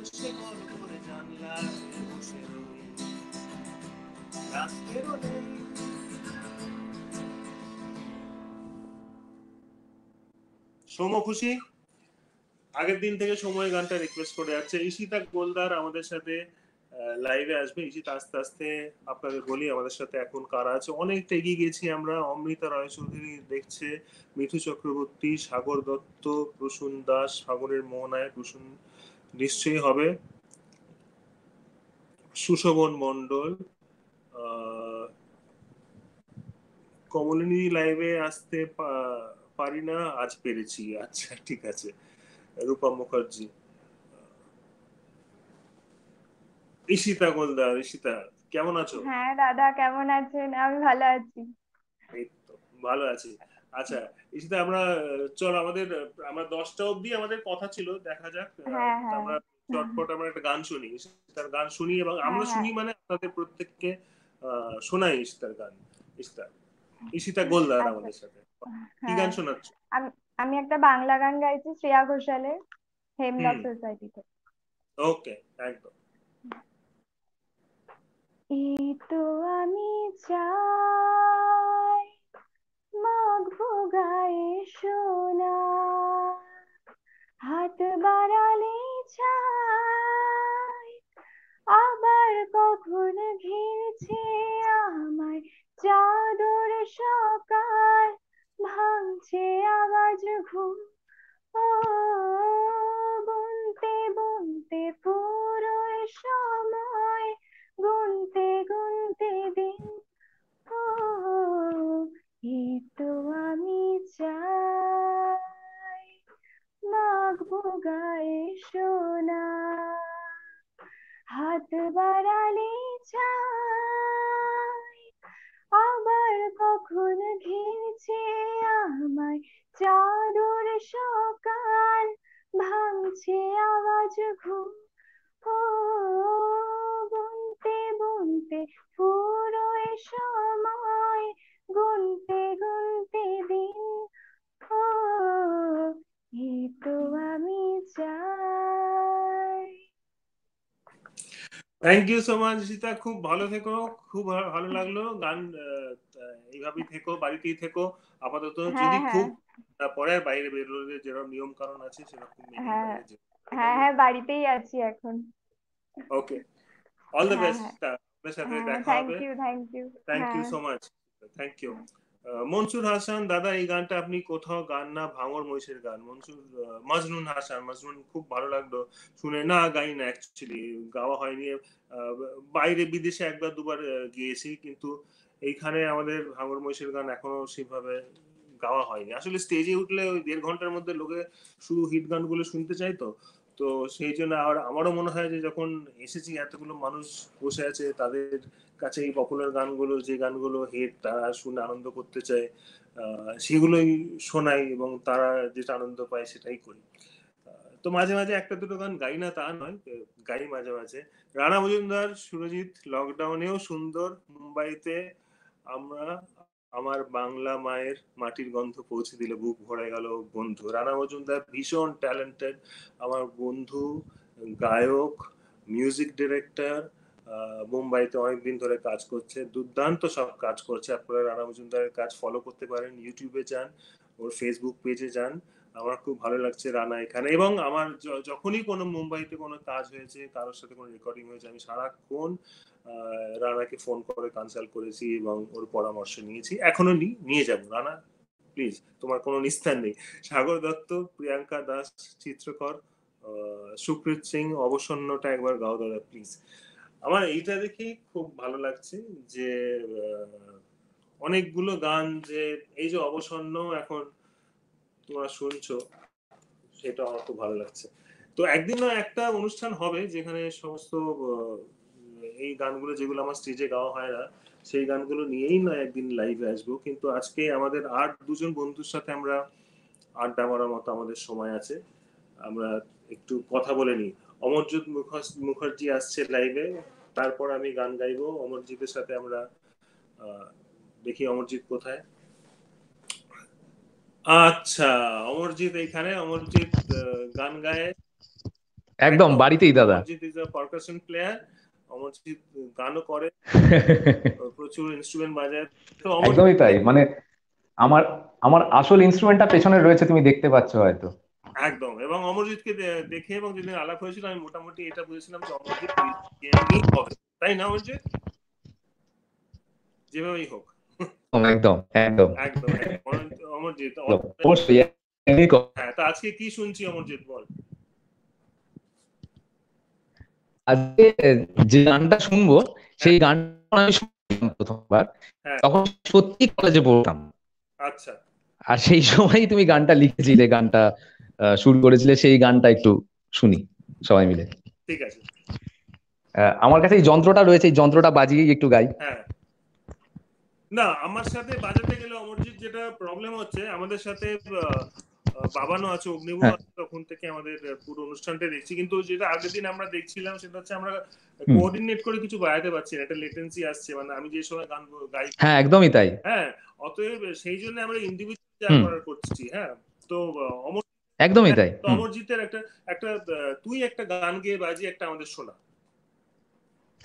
করে জানলাম বসে রই। রাত পেরোলে সৌম খুশি? আগের দিন থেকে সময় গানটা রিকোয়েস্ট করে যাচ্ছে। ঈশিতা গোলদার আমাদের সাথে লাইভে আসবে। ইসিত আস্তে আস্তে আপনাদের বলি, আমাদের সাথে এখন কারা আছে? অনেকটা এগিয়ে গেছি আমরা। অমৃতা রায়চৌধুরী দেখছে। মিঠু চক্রবর্তী, সাগর দত্ত, প্রসূন দাস সাগরের মোহনায় প্রসূন নিশ্চয়ই হবে। সুশোভন মন্ডল কমলিনী লাইভে আসতে পারি না, আজ পেরেছি। আচ্ছা ঠিক আছে। রূপা মুখার্জি। ঈশিতা গোলদার ঈশিতা কেমন আছো? হ্যাঁ দাদা কেমন আছেন? আমি ভালো আছি। ভালো আছি। আচ্ছা ঈশিতা আমরা চল আমাদের আমরা দশটা অবধি আমাদের কথা ছিল দেখা যাক হ্যাঁ, হ্যাঁ। আমরা চটপট আমরা একটা গান শুনি ঈশিতার গান শুনি এবং আমরা হ্যাঁ, শুনি মানে আপনাদের প্রত্যেককে শোনাই ঈশিতার গান ঈশিতা। ঈশিতা গোলদার আচ্ছা। আমাদের সাথে। কি গান শোনাচ্ছ? আমি আমি একটা বাংলা গান গাইছি শ্রেয়া ঘোষালের হেমলক হুম। সোসাইটিতে ওকে একদম। এই তো আমি চাই মাগবো গায়ে সোনা। হাত বাড়ালে চাই, আবার কখন ঘিরছে আমায় চাদর সকাল, ভাঙছে আওয়াজ ঘুম। ও বুনতে বুনতে পুরো সময় ঘুম ও বুনতে বুনতে পুরো সময় গুনতে গুনতে দিন ও এই তো আমি চাই। Thank you so much Sita খুব ভালো থেকো খুব ভালো লাগল গান এইভাবেই থেকো বাড়িতেই থেকো। আপাতত হ্যাঁ, যদি হ্যাঁ। খুব পরে বাইরে বেরোলে যেরকম নিয়ম কারণ আছে সেরকম হ্যাঁ। হ্যাঁ বাড়িতেই আছি এখন। Okay all the best. আপনার সাথে দেখা thank you thank you thank you so much thank you Mansur Hasan দাদা এই গানটা আপনি কোথাও গান না ভাঙর মহিষের গান। মনসুর মজনুন হাসান মজনুন খুব ভালো লাগল। শুনে না গাই না অ্যাকচুয়ালি গাওয়া হয়নি। আহ, বাইরে বিদেশে একবার দুবার গিয়েছি কিন্তু এইখানে আমাদের ভাঙর মহিষের গান এখনও সেভাবে গাওয়া হয়নি। আসলে স্টেজে উঠলে ওই দেড় ঘণ্টার মধ্যে লোকে শুধু হিট গানগুলো শুনতে চায় তো তো সেই জন্য আর আমারও মনে হয় যে যখন এসেছি এতগুলো মানুষ বসে আছে, তাদের কাছে এই পপুলার গানগুলো, যে গানগুলো হিট তারা শুনে আনন্দ করতে চায় সেগুলোই শোনাই এবং তারা যেটা আনন্দ পায় সেটাই করি। তো মাঝে মাঝে একটা দুটো গান গাই না তা নয়, গাই মাঝে মাঝে। রানা মজুমদার, সুরজিৎ লকডাউনেও সুন্দর, মুম্বাইতে আমরা আমার বাংলা মায়ের মাটির গন্ধ পৌঁছে দিলে, বুক ভরে গেল বন্ধু। রানা মজুমদার ভীষণ ট্যালেন্টেড আমার বন্ধু, গায়ক মিউজিক ডিরেক্টর মুম্বাইতে অনেকদিন ধরে কাজ করছে, দুর্দান্ত সব কাজ করছে। আপনারা রানা মজুমদারের কাজ ফলো করতে পারেন ইউটিউবে যান, ওর ফেসবুক পেজে যান। আমার খুব ভালো লাগছে রানা এখানে। এবং আমার যখনই কোনো মুম্বাইতে কোনো কাজ হয়েছে, কারোর সাথে কোনো রেকর্ডিং হয়েছে, আমি সারাক্ষণ রানাকে ফোন করে কনসাল্ট করেছি এবং ওর পরামর্শ নিয়েছি। এখনও নি, নিয়ে যাব। রানা প্লিজ তোমার কোনো নিস্তার নেই। সাগর দত্ত, প্রিয়াঙ্কা দাস, চিত্রকর সুপ্রীত সিং, অবসন্নটা একবার গাও দাদা প্লিজ আমার এইটা দেখেই খুব ভালো লাগছে যে অনেকগুলো গান যে, এই যে অবসন্ন এখন তোমরা শুনছো, সেটা আমার খুব ভালো লাগছে। তো একদিন না একটা অনুষ্ঠান হবে যেখানে সমস্ত এই গানগুলো যেগুলো আমার স্টেজে গাওয়া হয় না সেই গানগুলো নিয়েই না একদিন লাইভে আসব। কিন্তু আজকে আমাদের আর দুজন বন্ধুর সাথে আমরা আড্ডা মারার মতো আমাদের সময় আছে। আমরা একটু কথা বলে নিই। অমরজিৎ মুখার্জ- আসছে লাইভে তারপর আমি গান গাইবো। অমরজিতের সাথে আমরা দেখি অমরজিৎ কোথায়। আচ্ছা অমরজিৎ এইখানে অমরজিৎ গান গায়। একদম বাড়িতেই দাদা। Amarjit is a percussion player Amarjit গানও করে প্রচুর ইনস্ট্রুমেন্ট বাজায়। তো একদমই তাই মানে আমার আমার আসল ইনস্ট্রুমেন্টটা পেছনে রয়েছে তুমি দেখতে পাচ্ছ হয়তো। একদম এবং অমরজিৎকে দেখে এবং যেদিন আলাপ হয়েছিল আমি মোটামুটি এটা বুঝেছিলাম যে অমরজিৎ হবে তাই না অমরজিৎ? যেভাবেই হোক। একদম একদম একদম। একদম। অমরজিৎ অবশ্যই হ্যাঁ তা আজকে কি শুনছি অমরজিৎ বল। আজকে যে গানটা শুনব সেই গানটা আমি প্রথমবার। হ্যাঁ। তখন সত্যি কলেজে পড়তাম। আচ্ছা। আর সেই সময় তুমি গানটা লিখেছিলে গানটা শুরু করেছিলে সেই গানটা একটু শুনি সবাই মিলে। ঠিক আছে। আমার কাছে এই যন্ত্রটা রয়েছে এই যন্ত্রটা বাজিয়ে একটু গাই। হ্যাঁ। না আমার সাথে বাজাতে গেলে অমরজিৎ যেটা প্রবলেম হচ্ছে আমাদের সাথে আহ, আছে অগ্নিবু হ্যাঁ। তখন থেকে আমাদের পুরো অনুষ্ঠানটা দেখছি। কিন্তু যেটা আগের দিন আমরা দেখছিলাম সেটা হচ্ছে আমরা। কোঅর্ডিনেট করে কিছু বাজাতে পারছি না একটা লেটেন্সি আসছে মানে আমি যে সময় গান গাই হ্যাঁ একদমই তাই। হ্যাঁ অতএব সেই জন্য আমরা ইন্ডিভিজুয়াল যা করার করছি হ্যাঁ। তো অমর একদমই তাই। তো অমরজিতের একটা একটা তুই একটা গান গেয়ে বাজি একটা আমাদের শোনা।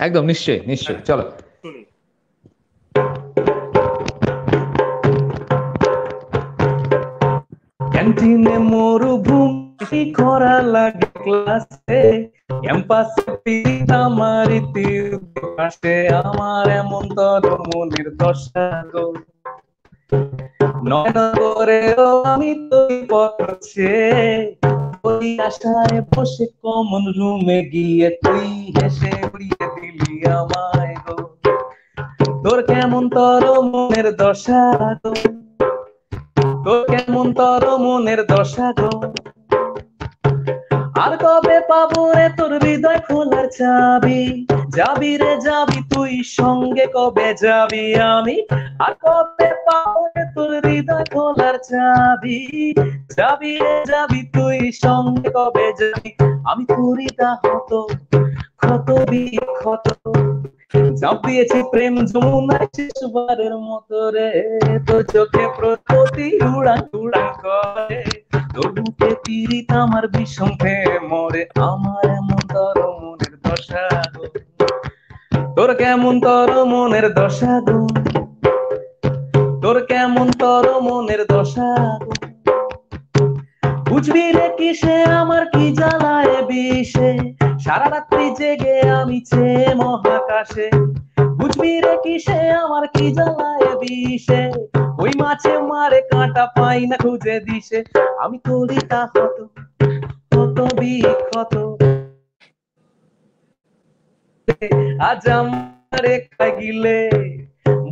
একদম নিশ্চয়ই নিশ্চয়ই চলো। শুনি। ক্যান্টিনে মরুভূমি খরা লাগে ক্লাসে। ক্যাম্পাসে পাশে আমার এমন তর মনের দশা গো। নয়ন করেও আমি তুই পড়ছে ওই আশায় বসে কমন রুমে গিয়ে তুই হেসে উড়িয়ে দিলি আমায় গো। তোর কেমন তর মনের দশা গো। তোর কেমন তর মনের দশা গো? আর কবে পাবো রে তোর হৃদয় খোলার চাবি? যাবি রে, যাবি তুই সঙ্গে কবে যাবি আমি? আর কবে পাবো রে তোর হৃদয় খোলার চাবি? যাবি রে, যাবি তুই সঙ্গে কবে যাবি? আমি করি তা হতো ক্ষত বিক্ষত। চাপ দিয়েছি প্রেম যমুনায় শেষবারের মতো রে। তোর চোখে প্রতি উড়ান উড়ান করে। তোর বুকে পীড়িত আমার বিষম মরে আমার এমন তর মনের দশা তোর কেমন তর মনের দশা গো তোর কেমন তর মনের দশা বুঝবি রে কিসে, আমার কি জ্বালায় বিষে? সারা রাত্রি জেগে আমি চেয়ে মহাকাশে বুঝবি রে কিসে, আমার কি জ্বালায় বিষে? ওই মাছে মারে কাঁটা পাই না খুঁজে দিশে আমি করি তা হত কত বিক্ষত। আজ আমারে খাগিলে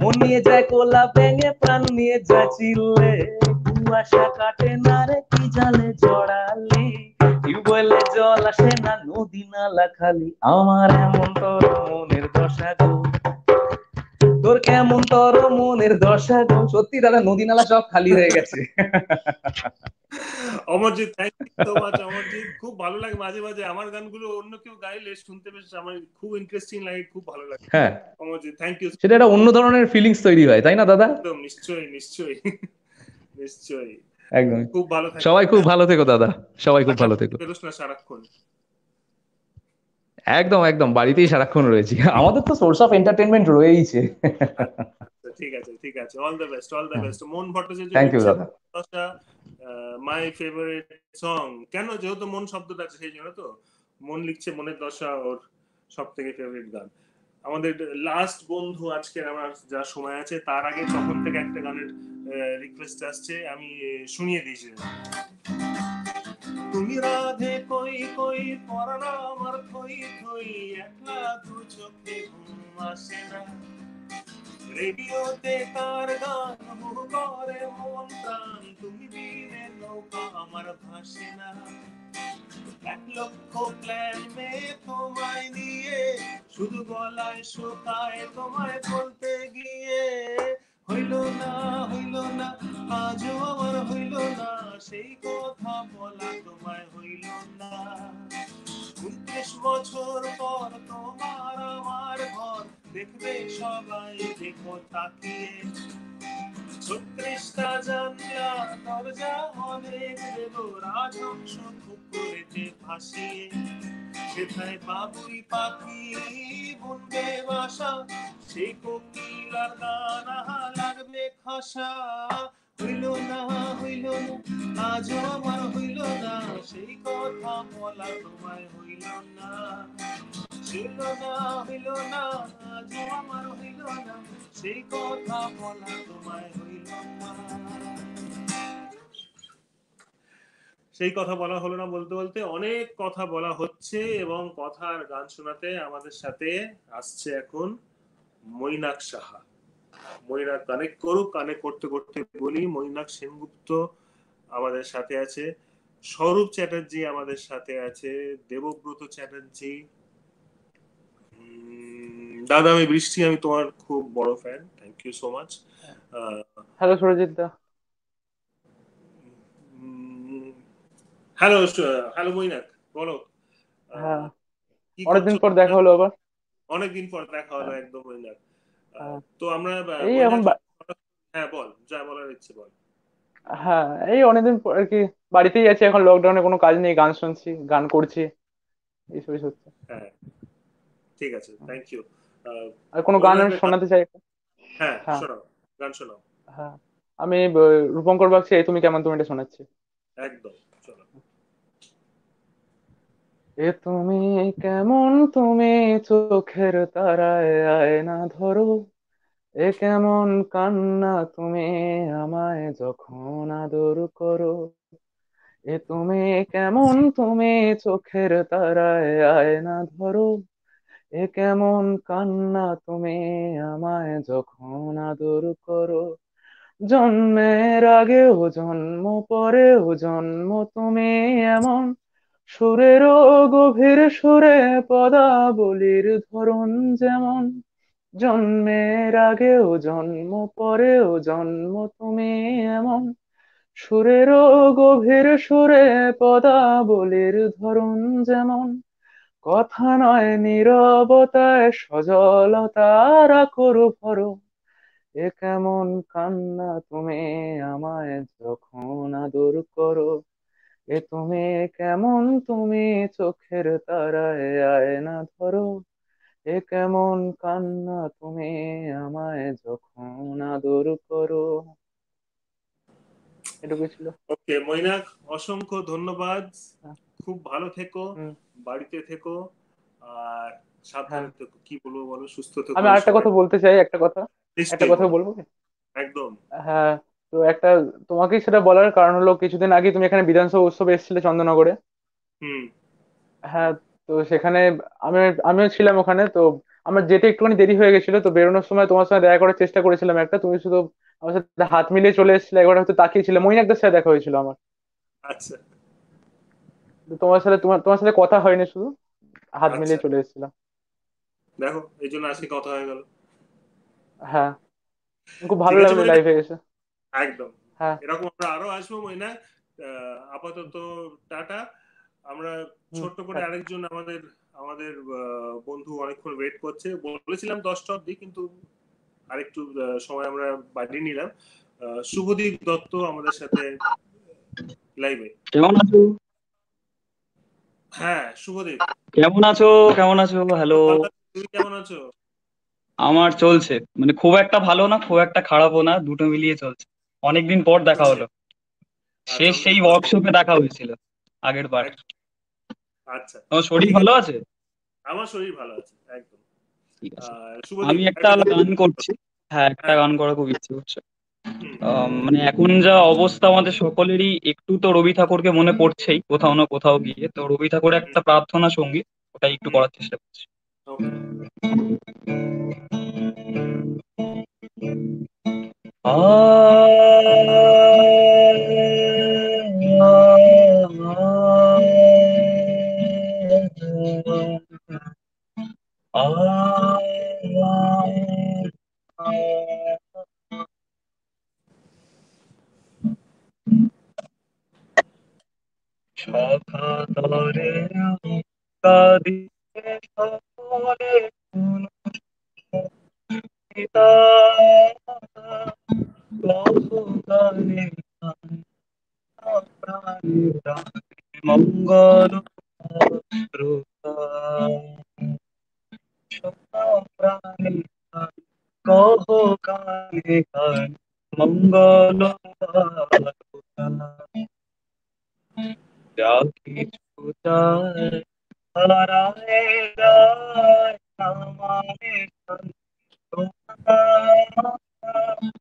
মন নিয়ে যায় কোলা ভেঙে, প্রাণ নিয়ে যায় চিল্লে। কুয়াশা কাটে না রে কি জালে জড়ালি? টিউবওয়েলে জল আসে না নদী নালা খালি? আমার এমন তোর মনের দশা গো। তোর কেমন তোর মনের দশা গো? সত্যি দাদা নদী নালা সব খালি হয়ে গেছে। Amarjit thank you so much Amarjit. খুব ভালো লাগে মাঝে মাঝে। আমার গানগুলো অন্য কেউ গাইলে শুনতে বেশ আমার খুব ইন্টারেস্টিং লাগে খুব ভালো লাগে। হ্যাঁ। অমরজিৎ থ্যাংক ইউ সেটা একটা অন্য ধরনের ফিলিংস তৈরি হয় তাই না দাদা? একদম নিশ্চয়ই নিশ্চয়ই। নিশ্চয়ই। একদম। খুব ভালো সবাই খুব ভালো থেকো দাদা। সবাই খুব ভালো থেকো। না সারাক্ষণ। একদম একদম। বাড়িতেই সারাক্ষণ রয়েছি। আমাদের তো সোর্স অফ এন্টারটেনমেন্ট রয়েইছে। ঠিক আছে ঠিক আছে। All the best all the best Mon Bhattacharya thank you দাদা। মাই ফেভারিট সং কেন? যেহেতু মন শব্দটা আছে সেই জন্য তো মন লিখছে মনের দশা ওর সব থেকে ফেভারিট গান। আমাদের লাস্ট বন্ধু আজকের আমার যা সময় আছে তার আগে তখন থেকে একটা গানের রিকোয়েস্ট আসছে, আমি শুনিয়ে দিয়েছি। তুমি রাধে কই কই পরানা আমার থই থই একলা দু চোখে ঘুম আসে না। রেডিওতে কার গান হু করে মন প্রাণ, তুমি বীরে নৌকা আমার ভাসে না। এক লক্ষ প্ল্যান মে তোমায় নিয়ে, শুধু গলায় শোকায় তোমায় বলতে গিয়ে হইল না হইল না, আজও আমার হইল না। সেই কথা বলা তোমায় হইল না। উনত্রিশ বছর পর তোমার আমার ঘর। দেখবে সবাই, দেখো তাকিয়ে। ছত্রিশটা জানলা, দরজা অনেক দেব রাজহংস কুকুরেতে ভাসিয়ে। সেথায় বাবুই পাখি বুনবে বাসা সেই কোকিলার গান লাগবে খাসা। হইল না হইল না আমার হইল না, সেই কথা বলা তোমায় হইল না। ছিল না, হইল না, আজও আমার হইল না, সেই কথা বলা তোমায় হইল না। সেই কথা বলা হলো না বলতে বলতে। অনেক কথা বলা হচ্ছে এবং কথার গান শোনাতে আমাদের সাথে আসছে এখন মৈনাক সাহা। মৈনাক কানেক্ট করুক, কানেক্ট করতে করতে বলি, মৈনাক সেনগুপ্ত আমাদের সাথে আছে স্বরূপ চ্যাটার্জি আমাদের সাথে আছে, দেবব্রত চ্যাটার্জি। দাদা আমি বৃষ্টি, আমি তোমার খুব বড় fan thank you so much hello Surjit da. Hello hello Mainak বলো। হ্যাঁ। অনেকদিন পর দেখা হলো আবার। অনেকদিন পর দেখা হলো একদম মৈনাক। আহ, হ্যাঁ। তো আমরা এই এখন হ্যাঁ বল যা বলার ইচ্ছে বল। হ্যাঁ এই অনেকদিন পর আর কি বাড়িতেই আছি এখন লকডাউনে কোনো কাজ নেই গান শুনছি গান করছি এইসবই হচ্ছে। হ্যাঁ ঠিক আছে থ্যাংক ইউ আর কোনো গান আমি শোনাতে চাই? হ্যাঁ হ্যাঁ। শোনাও গান শোনাও। হ্যাঁ। আমি রূপঙ্কর বাগচি এই তুমি কেমন তুমি এটা শোনাচ্ছি। একদম। এ তুমি কেমন তুমি চোখের তারায় আয়না ধরো। এ কেমন কান্না তুমি আমায় যখন আদর করো। এ তুমি কেমন তুমি চোখের তারায় আয়না ধরো। এ কেমন কান্না তুমি আমায় যখন আদর করো। জন্মের আগেও জন্ম পরে পরেও জন্ম, তুমি এমন সুরেরও গভীর সুরে পদাবলীর ধরন যেমন, জন্মের আগেও জন্ম, পরেও জন্ম, তুমি এমন। সুরের গভীর সুরে পদাবলীর ধরন যেমন, কথা নয় নীরবতায় সজলতার করু ভরো এ কেমন কান্না তুমি আমায় যখন আদর করো। এ তুমি কেমন তুমি চোখের তারায় আয়না ধরো। এ কেমন কান্না তুমি আমায় যখন আদর করো। এটুকু ছিল। ওকে মৈনাক অসংখ্য ধন্যবাদ। হ্যাঁ। খুব ভালো থেকো বাড়িতে থেকো আর সাবধানে হ্যাঁ। থেকো। কি বলব বলো? সুস্থ থেকো আমি আরেকটা কথা বলতে চাই একটা কথা। একটা কথা বলব একদম। হ্যাঁ। তো একটা তোমাকে সেটা বলার কারণ হলো কিছুদিন আগে তুমি এখানে বিধানসভা উৎসবে এসেছিলে চন্দননগরে। হুম। হ্যাঁ তো সেখানে আমি আমিও ছিলাম ওখানে তো আমার যেতে একটুখানি দেরি হয়ে গেছিল তো বেরোনোর সময় তোমার সঙ্গে দেখা করার চেষ্টা করেছিলাম একটা তুমি শুধু আমার সাথে হাত মিলিয়ে চলে এসেছিলে একবার হয়তো তাকিয়েছিলে মইনাকদের সাথে দেখা হয়েছিল আমার। আচ্ছা। তো তোমার সাথে তোমার তোমার সাথে কথা হয়নি শুধু হাত মিলিয়ে আচ্ছা। চলে এসেছিলাম। দেখো এই জন্য আজকে কথা হয়ে গেল। হ্যাঁ। খুব ভালো লাগল। লাইভে এসে। একদম। হ্যাঁ। এরকম আমরা আরও আসব আপাতত টাটা। আমরা ছোট্ট করে আরেকজন আমাদের আমাদের বন্ধু অনেকক্ষণ ওয়েট করছে। বলেছিলাম দশটা অব্দি কিন্তু আরেকটু সময় আমরা বাড়িয়ে নিলাম। শুভদীপ দত্ত আমাদের সাথে লাইভে কেমন আছো? হ্যাঁ শুভদীপ। কেমন আছো? কেমন আছো? হ্যালো তুমি কেমন আছো? আমার চলছে। মানে খুব একটা ভালো না খুব একটা খারাপও না দুটো মিলিয়ে চলছে। অনেকদিন পর দেখা হলো। শেষ সেই ওয়ার্কশপে দেখা হয়েছিল আগের বার। আচ্ছা। তোমার শরীর ভালো আছে? আমার শরীর ভালো আছে একদম। আমি একটা গান করছি। হ্যাঁ একটা গান করা খুব ইচ্ছে করছে। মানে এখন যা অবস্থা আমাদের সকলেরই একটু তো রবি ঠাকুরকে মনে পড়ছেই কোথাও না কোথাও গিয়ে। তো রবি ঠাকুরের একটা প্রার্থনা সংগীত ওটাই একটু করার চেষ্টা করছি। সখাতরে আমি কাঁদি সকলে পিতা মঙ্গল প্রাণী কহ কানে গান মঙ্গল যা কিছু চায় হারায় যায় আমারে মরিছি তোমায় হারায়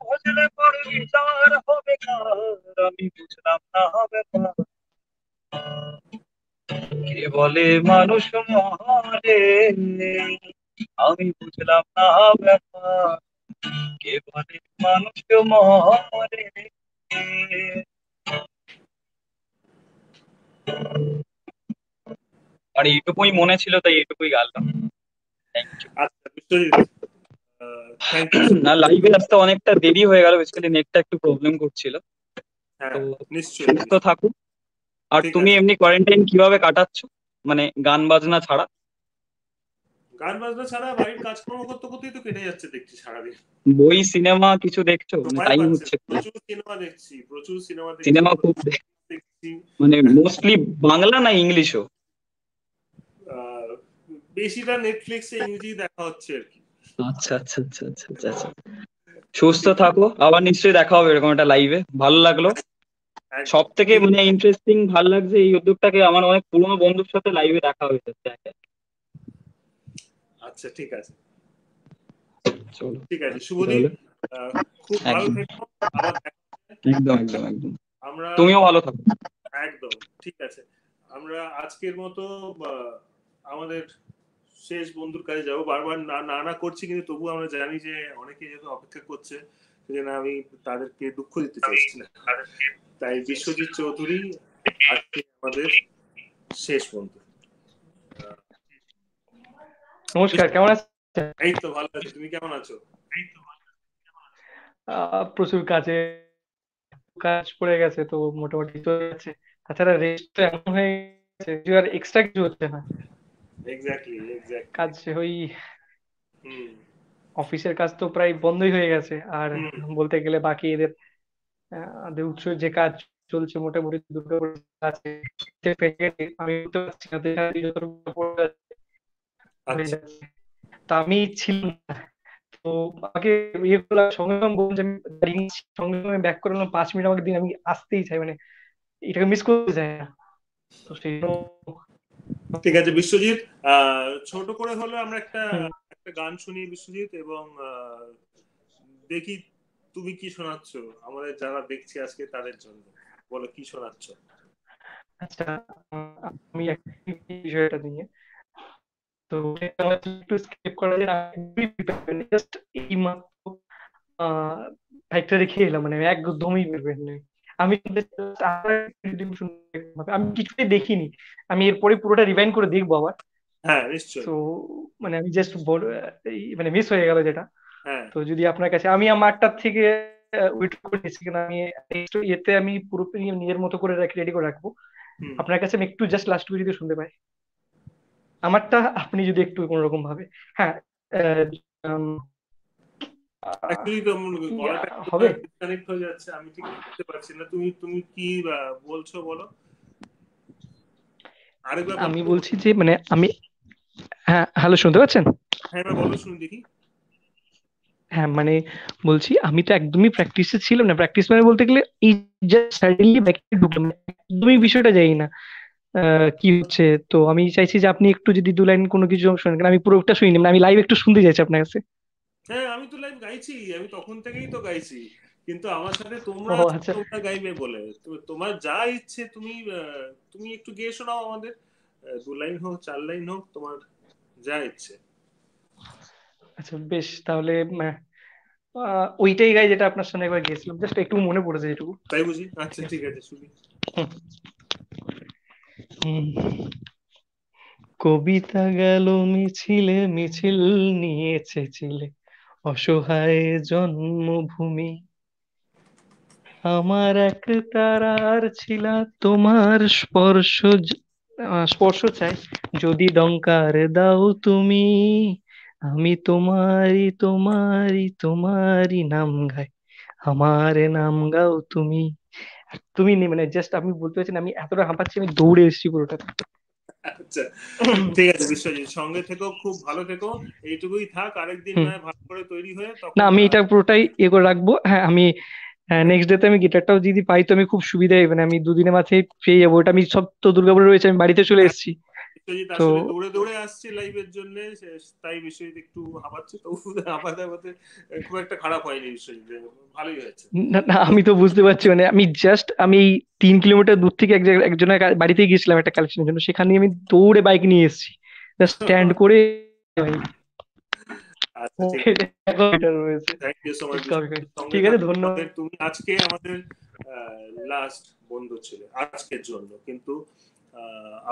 বুঝলে পরে বিচার হবে আমি বুঝলাম না হবে কে বলে মানুষ মহারে? আমি বুঝলাম না ব্যাপার। কে বলে মানুষ মরে আর এইটুকুই মনে ছিল তাই এইটুকুই গাইলাম আচ্ছা না লাইভে আসতে অনেকটা দেরি হয়ে গেল বেসিক্যালি নেটটা একটু প্রবলেম করছিল। হ্যাঁ তো সুস্থ থাকো আর তুমি এমনি কোয়ারেন্টাইন কীভাবে কাটাচ্ছ? মানে গান বাজনা ছাড়া? গান বাজনা ছাড়া বাড়ির কাজকর্ম করতে করতেই তো কেটে যাচ্ছে দেখছি সারাদিন। বই সিনেমা কিছু দেখছ? মানে টাইম হচ্ছে। প্রচুর সিনেমা দেখছি প্রচুর সিনেমা দেখছি। সিনেমা খুব দেখছি। মানে মোস্টলি বাংলা না ইংলিশও বেশিটা নেটফ্লিক্সে ইংরেজি দেখা হচ্ছে আর কি। আচ্ছা আচ্ছা আচ্ছা আচ্ছা আচ্ছা আচ্ছা। সুস্থ থাকো আবার নিশ্চয়ই দেখা হবে এরকম একটা লাইভে ভালো লাগল। সব থেকে মানে ইন্টারেস্টিং ভালো লাগছে এই উদ্যোগটাকে আমার অনেক পুরনো বন্ধুর সাথে লাইভে দেখা হয়েছে। আচ্ছা ঠিক আছে। চলো। ঠিক আছে আহ, খুব ভালো। থেকো। একদম একদম একদম। আমরা তুমিও ভালো থাকো। একদম ঠিক আছে। আমরা আজকের মতো আমাদের শেষ বন্ধুর কাছে যাব। বারবার না না না করছি কিন্তু তবু আমরা জানি যে অনেকে যেহেতু অপেক্ষা করছে সেজন্য আমি তাদেরকে দুঃখ দিতে চাইছি না। তাই বিশ্বজিৎ চৌধুরী আজকে আমাদের শেষ বন্ধু। নমস্কার কেমন আছেন? এই তো ভালো আছি। তুমি কেমন আছো? আহ, প্রচুর কাজে কাজ পড়ে গেছে তো মোটামুটি চলে যাচ্ছে। তাছাড়া রেস্ট এমন হয়ে গেছে যে আর এক্সট্রা কিছু হচ্ছে না। এক্স্যাক্টলি এক্স্যাক্টলি কাজ ওই অফিসের কাজ তো প্রায় বন্ধই হয়ে গেছে। আর বলতে গেলে বাকি এদের উৎসব যে কাজ চলছে মোটামুটি দুর্গাপুর আছে। আমি হয়ে আচ্ছা। তা আমি ছিলাম না। তো আমাকে ইয়ে করলাম আমি দাঁড়িয়ে সঙ্গে সঙ্গে ব্যাক করে পাঁচ মিনিট আমাকে দিন আমি আসতেই চাই। মানে এটাকে মিস করতে চাই না। তো সেই জন্য ঠিক আছে বিশ্বজিৎ। ছোট করে হলেও আমরা একটা একটা গান শুনি বিশ্বজিৎ এবং দেখি তুমি কি শোনাচ্ছ। আমাদের যারা দেখছে আজকে তাদের জন্য। বলো কি শোনাচ্ছ? আচ্ছা আমি বিষয়টা নিয়ে। তো একটু স্কিপ করা যায় জাস্ট এই মাত্র ফ্যাক্টরি খেয়ে এলাম মানে একদমই প্রিপেয়ার নেই। আমি। আমি কিছুই দেখিনি। আমি এরপরে পুরোটা রিভাইন্ড করে দেখব আবার। হ্যাঁ নিশ্চয়ই। তো মানে আমি জাস্ট মানে মিস হয়ে গেল যেটা। হ্যাঁ। তো যদি আপনার কাছে আমি আমারটার থেকে ওয়েট করে নিচ্ছি কেন আমি ইয়েতে আমি পুরোপুরি নিজের মতো করে রেডি করে রাখব। আপনার কাছে আমি একটু জাস্ট লাস্ট যদি শুনতে পাই। আমারটা আপনি যদি একটু কোনো রকম ভাবে হ্যাঁ আহ, উম, অ্যাকচুয়ালি গলাটা হবে? ডিসকানেক্ট হয়ে যাচ্ছে আমি ঠিক বুঝতে পারছি না। তুমি তুমি কি বলছো বলো? আরেকবার আমি বলছি যে মানে আমি হ্যাঁ হ্যালো শুনতে পাচ্ছেন? হ্যাঁ বলো শুনি দেখি। হ্যাঁ মানে বলছি আমি তো একদমই প্র্যাকটিসে ছিলাম না। প্র্যাকটিস মানে বলতে গেলে এই জাস্ট সাডেনলি ব্যাকে ঢুকলাম একদমই বিষয়টা জানি না আহ, কি হচ্ছে। তো আমি চাইছি যে আপনি একটু যদি দু লাইন কোনো কিছু শোনেন কারণ আমি পুরোটা শুনিনি মানে আমি লাইভ একটু শুনতে চাইছি আপনার কাছে। হ্যাঁ আমি তো লাইভ গাইছি আমি তখন থেকেই তো গাইছি। কিন্তু আমার সাথে তোমরা আচ্ছা। তোমরা গাইবে বলে। তোমার যা ইচ্ছে তুমি তুমি একটু গেয়ে শোনাও আমাদের। দু লাইন হোক চার লাইন হোক তোমার যা ইচ্ছে। আচ্ছা বেশ তাহলে ওইটাই গাই যেটা আপনার সঙ্গে একবার গেছিলাম জাস্ট একটু মনে পড়েছে যেটুকু তাই বুঝি? আচ্ছা ঠিক আছে শুনি। কবিতা গেল মিছিলে মিছিল নিয়েছে চিলে অসহায় জন্মভূমি। আমার এক তারার ছিলা তোমার স্পর্শ স্পর্শ চাই। যদি ডঙ্কার দাও তুমি, আমি তোমারই তোমারই তোমারই নাম গাই। আমার নাম গাও তুমি। তুমি নেই মানে জাস্ট আমি বলতে পারছি না, আমি এতটা হাঁপাচ্ছি, আমি দৌড়ে এসেছি পুরোটা। আচ্ছা ঠিক আছে বিশ্বজিৎ সঙ্গে থেকো খুব ভালো থেকো। এইটুকুই থাক আরেকদিন। ভালো করে তৈরি হয়ে না আমি এটা পুরোটাই ইয়ে করে রাখব। হ্যাঁ আমি নেক্সট ডেতে আমি গিটারটাও যদি পাই তো আমি খুব সুবিধাই মানে আমি দুদিনের মাথায় পেয়ে যাব। ওটা আমি সব তো দুর্গাপুরে রয়েছে আমি বাড়িতে চলে এসেছি। বিশ্বজিৎ আসলে দৌড়ে দৌড়ে আসছে লাইভের জন্য তাই বিশ্বজিৎ একটু হাঁপাচ্ছে তো হাঁপাতে হাঁপাতে খুব একটা খারাপ হয়নি বিশ্বজিৎ ভালোই হয়েছে। না আমি তো বুঝতে পারছি মানে আমি জাস্ট আমি তিন কিলোমিটার দূর থেকে এক জায়গায় একজনের বাড়িতে গিয়েছিলাম একটা কালেকশনের জন্য সেখানে আমি দৌড়ে বাইক নিয়ে এসেছি। জাস্ট স্ট্যান্ড করে আচ্ছা ঠিক আছে। ধন্যবাদ। তুমি আজকে আমাদের লাস্ট বন্ধু ছিলে আজকের জন্য কিন্তু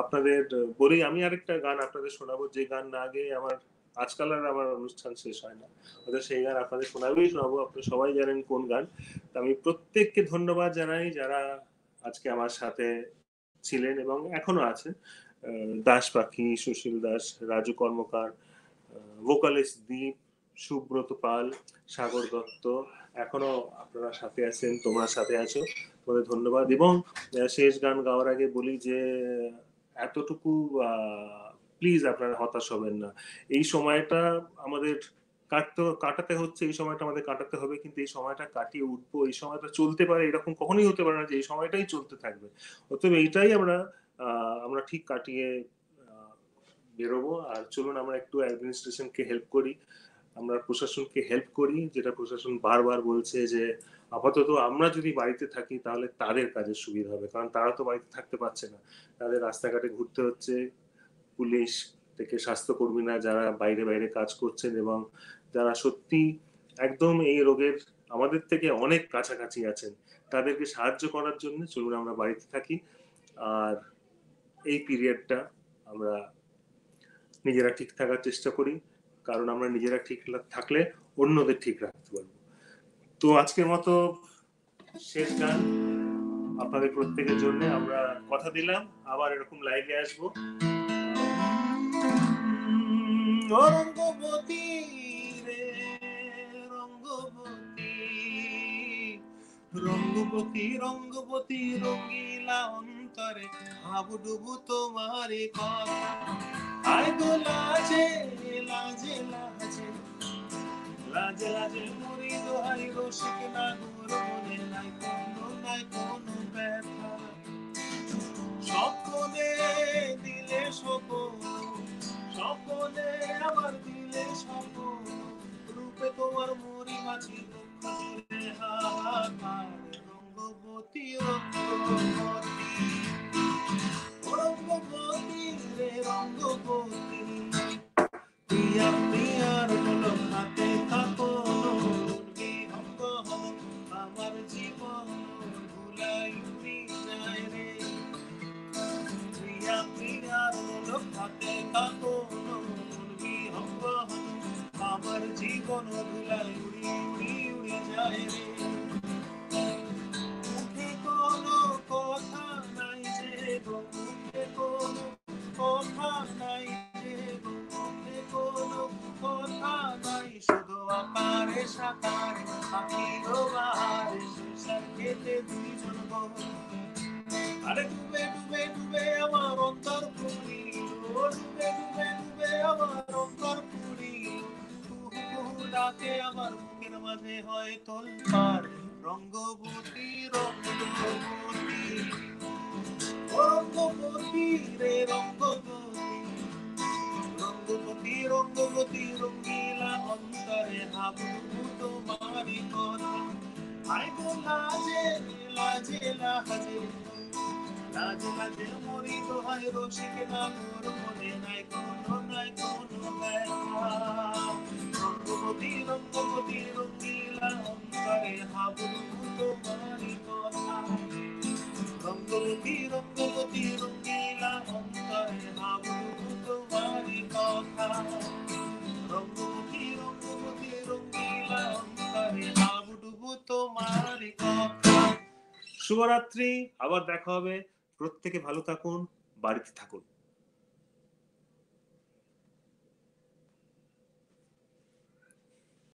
আপনাদের বলি আমি আরেকটা গান আপনাদের শোনাবো। যে গান না আগে আমার, আজকাল আর আমার অনুষ্ঠান শেষ হয় না। অর্থাৎ সেই গান আপনাদের শোনাবেই শোনাবো। আপনারা সবাই জানেন কোন গান। তো আমি প্রত্যেককে ধন্যবাদ জানাই যারা আজকে আমার সাথে ছিলেন এবং এখনও আছেন দাস পাখি, সুশীল দাস, রাজু কর্মকার ভোকালিস্ট দীপ, সুব্রত পাল, সাগর দত্ত। এখনও আপনারা সাথে আছেন, তোমরা সাথে আছো। ধন্যবাদ। এবং শেষ গান গাওয়ার আগে বলি যে, এতটুকু প্লিজ আপনারা হতাশ হবেন না। এই সময়টা আমাদের কাটতে হচ্ছে, এই সময়টা আমাদের কাটাতে হবে, কিন্তু এই সময়টা কাটিয়ে উঠবো, এই সময়টা চলতে পারে এরকম কখনোই হতে পারে না যে এই সময়টাই চলতে থাকবে। অতএব এইটাই আমরা আমরা ঠিক কাটিয়ে বেরোবো। আর চলুন, আমরা একটু অ্যাডমিনিস্ট্রেশনকে হেল্প করি। আমরা প্রশাসনকে হেল্প করি, যেটা প্রশাসন বারবার বলছে যে, আপাতত আমরা যদি বাড়িতে থাকি তাহলে তাদের কাজের সুবিধা হবে, কারণ তারা তো বাড়িতে থাকতে পারছে না। তাদের রাস্তাঘাটে ঘুরতে হচ্ছে, পুলিশ থেকে স্বাস্থ্যকর্মীরা যারা বাইরে বাইরে কাজ করছেন এবং যারা সত্যি একদম এই রোগের আমাদের থেকে অনেক কাছাকাছি আছেন, তাদেরকে সাহায্য করার জন্য চলুন আমরা বাড়িতে থাকি। আর এই পিরিয়ডটা আমরা নিজেরা ঠিক থাকার চেষ্টা করি। কারণ আমরা নিজেরা ঠিক থাকলে অন্যদের ঠিক রাখতে পারব। তো আজকের মতো শেষ গান। আপনাদের প্রত্যেকের জন্য আমরা কথা দিলাম। আবার এরকম লাইভে আসব। ও রঙ্গবতী রে, রঙ্গবতী রঙ্গবতী রঙ্গবতী রঙ্গিলা অন্তরে হাবুডুবু তোমারে কথা আয় গো লাজে লাজে মরি দোহাই রসিক না গোর মনে নাই কোনো নাই কোনো ব্যথা। স্বপ্নে দিলে স্বপন, স্বপ্নে আমার দিলে স্বপন, রূপে তোমার মরি মাঝি দুঃখ জুড়ে হাহাকার রঙ্গবতী রঙ্গবতী রঙ্গবতী রে রঙ্গবতী প্রিয়া প্রিয়ার হলো হাতে থাকো বিহঙ্গ আমার জীবন ভুলাই যায় রে প্রিয়া প্রিয়ার হলো হাতে থাকো যায় রে কথা নাই যে কথা নাই আকারে সাকারে আখিরো বাহারে সুসার খেতে দুইজন গো আরে ডুবে ডুবে ডুবে আমার অন্তর পুরি ও ডুবে ডুবে ডুবে আমার অন্তর পুরি ডাকে আমার বুকের মাঝে হয় তোলপার রঙ্গবতী রঙ্গবতী। রঙ্গবতী রে রঙ্গবতী। রঙ্গবতী রঙ্গবতী রঙ্গিলা অন্তরে হাবু তোমারি কথা আই গো লাজে লাজে লাজে লাজে লাজে মরি দোহাই রসিক না মোর মনে নাই কোনো নাই কোনো ব্যথা রঙ্গবতী রঙ্গবতী রঙ্গিলা অন্তরে হাবু তোমারি কথা রঙ্গবতী রঙ্গবতী রঙ্গিলা অন্তরে হাবু শুভরাত্রি আবার দেখা হবে। প্রত্যেকে ভালো থাকুন বাড়িতে থাকুন।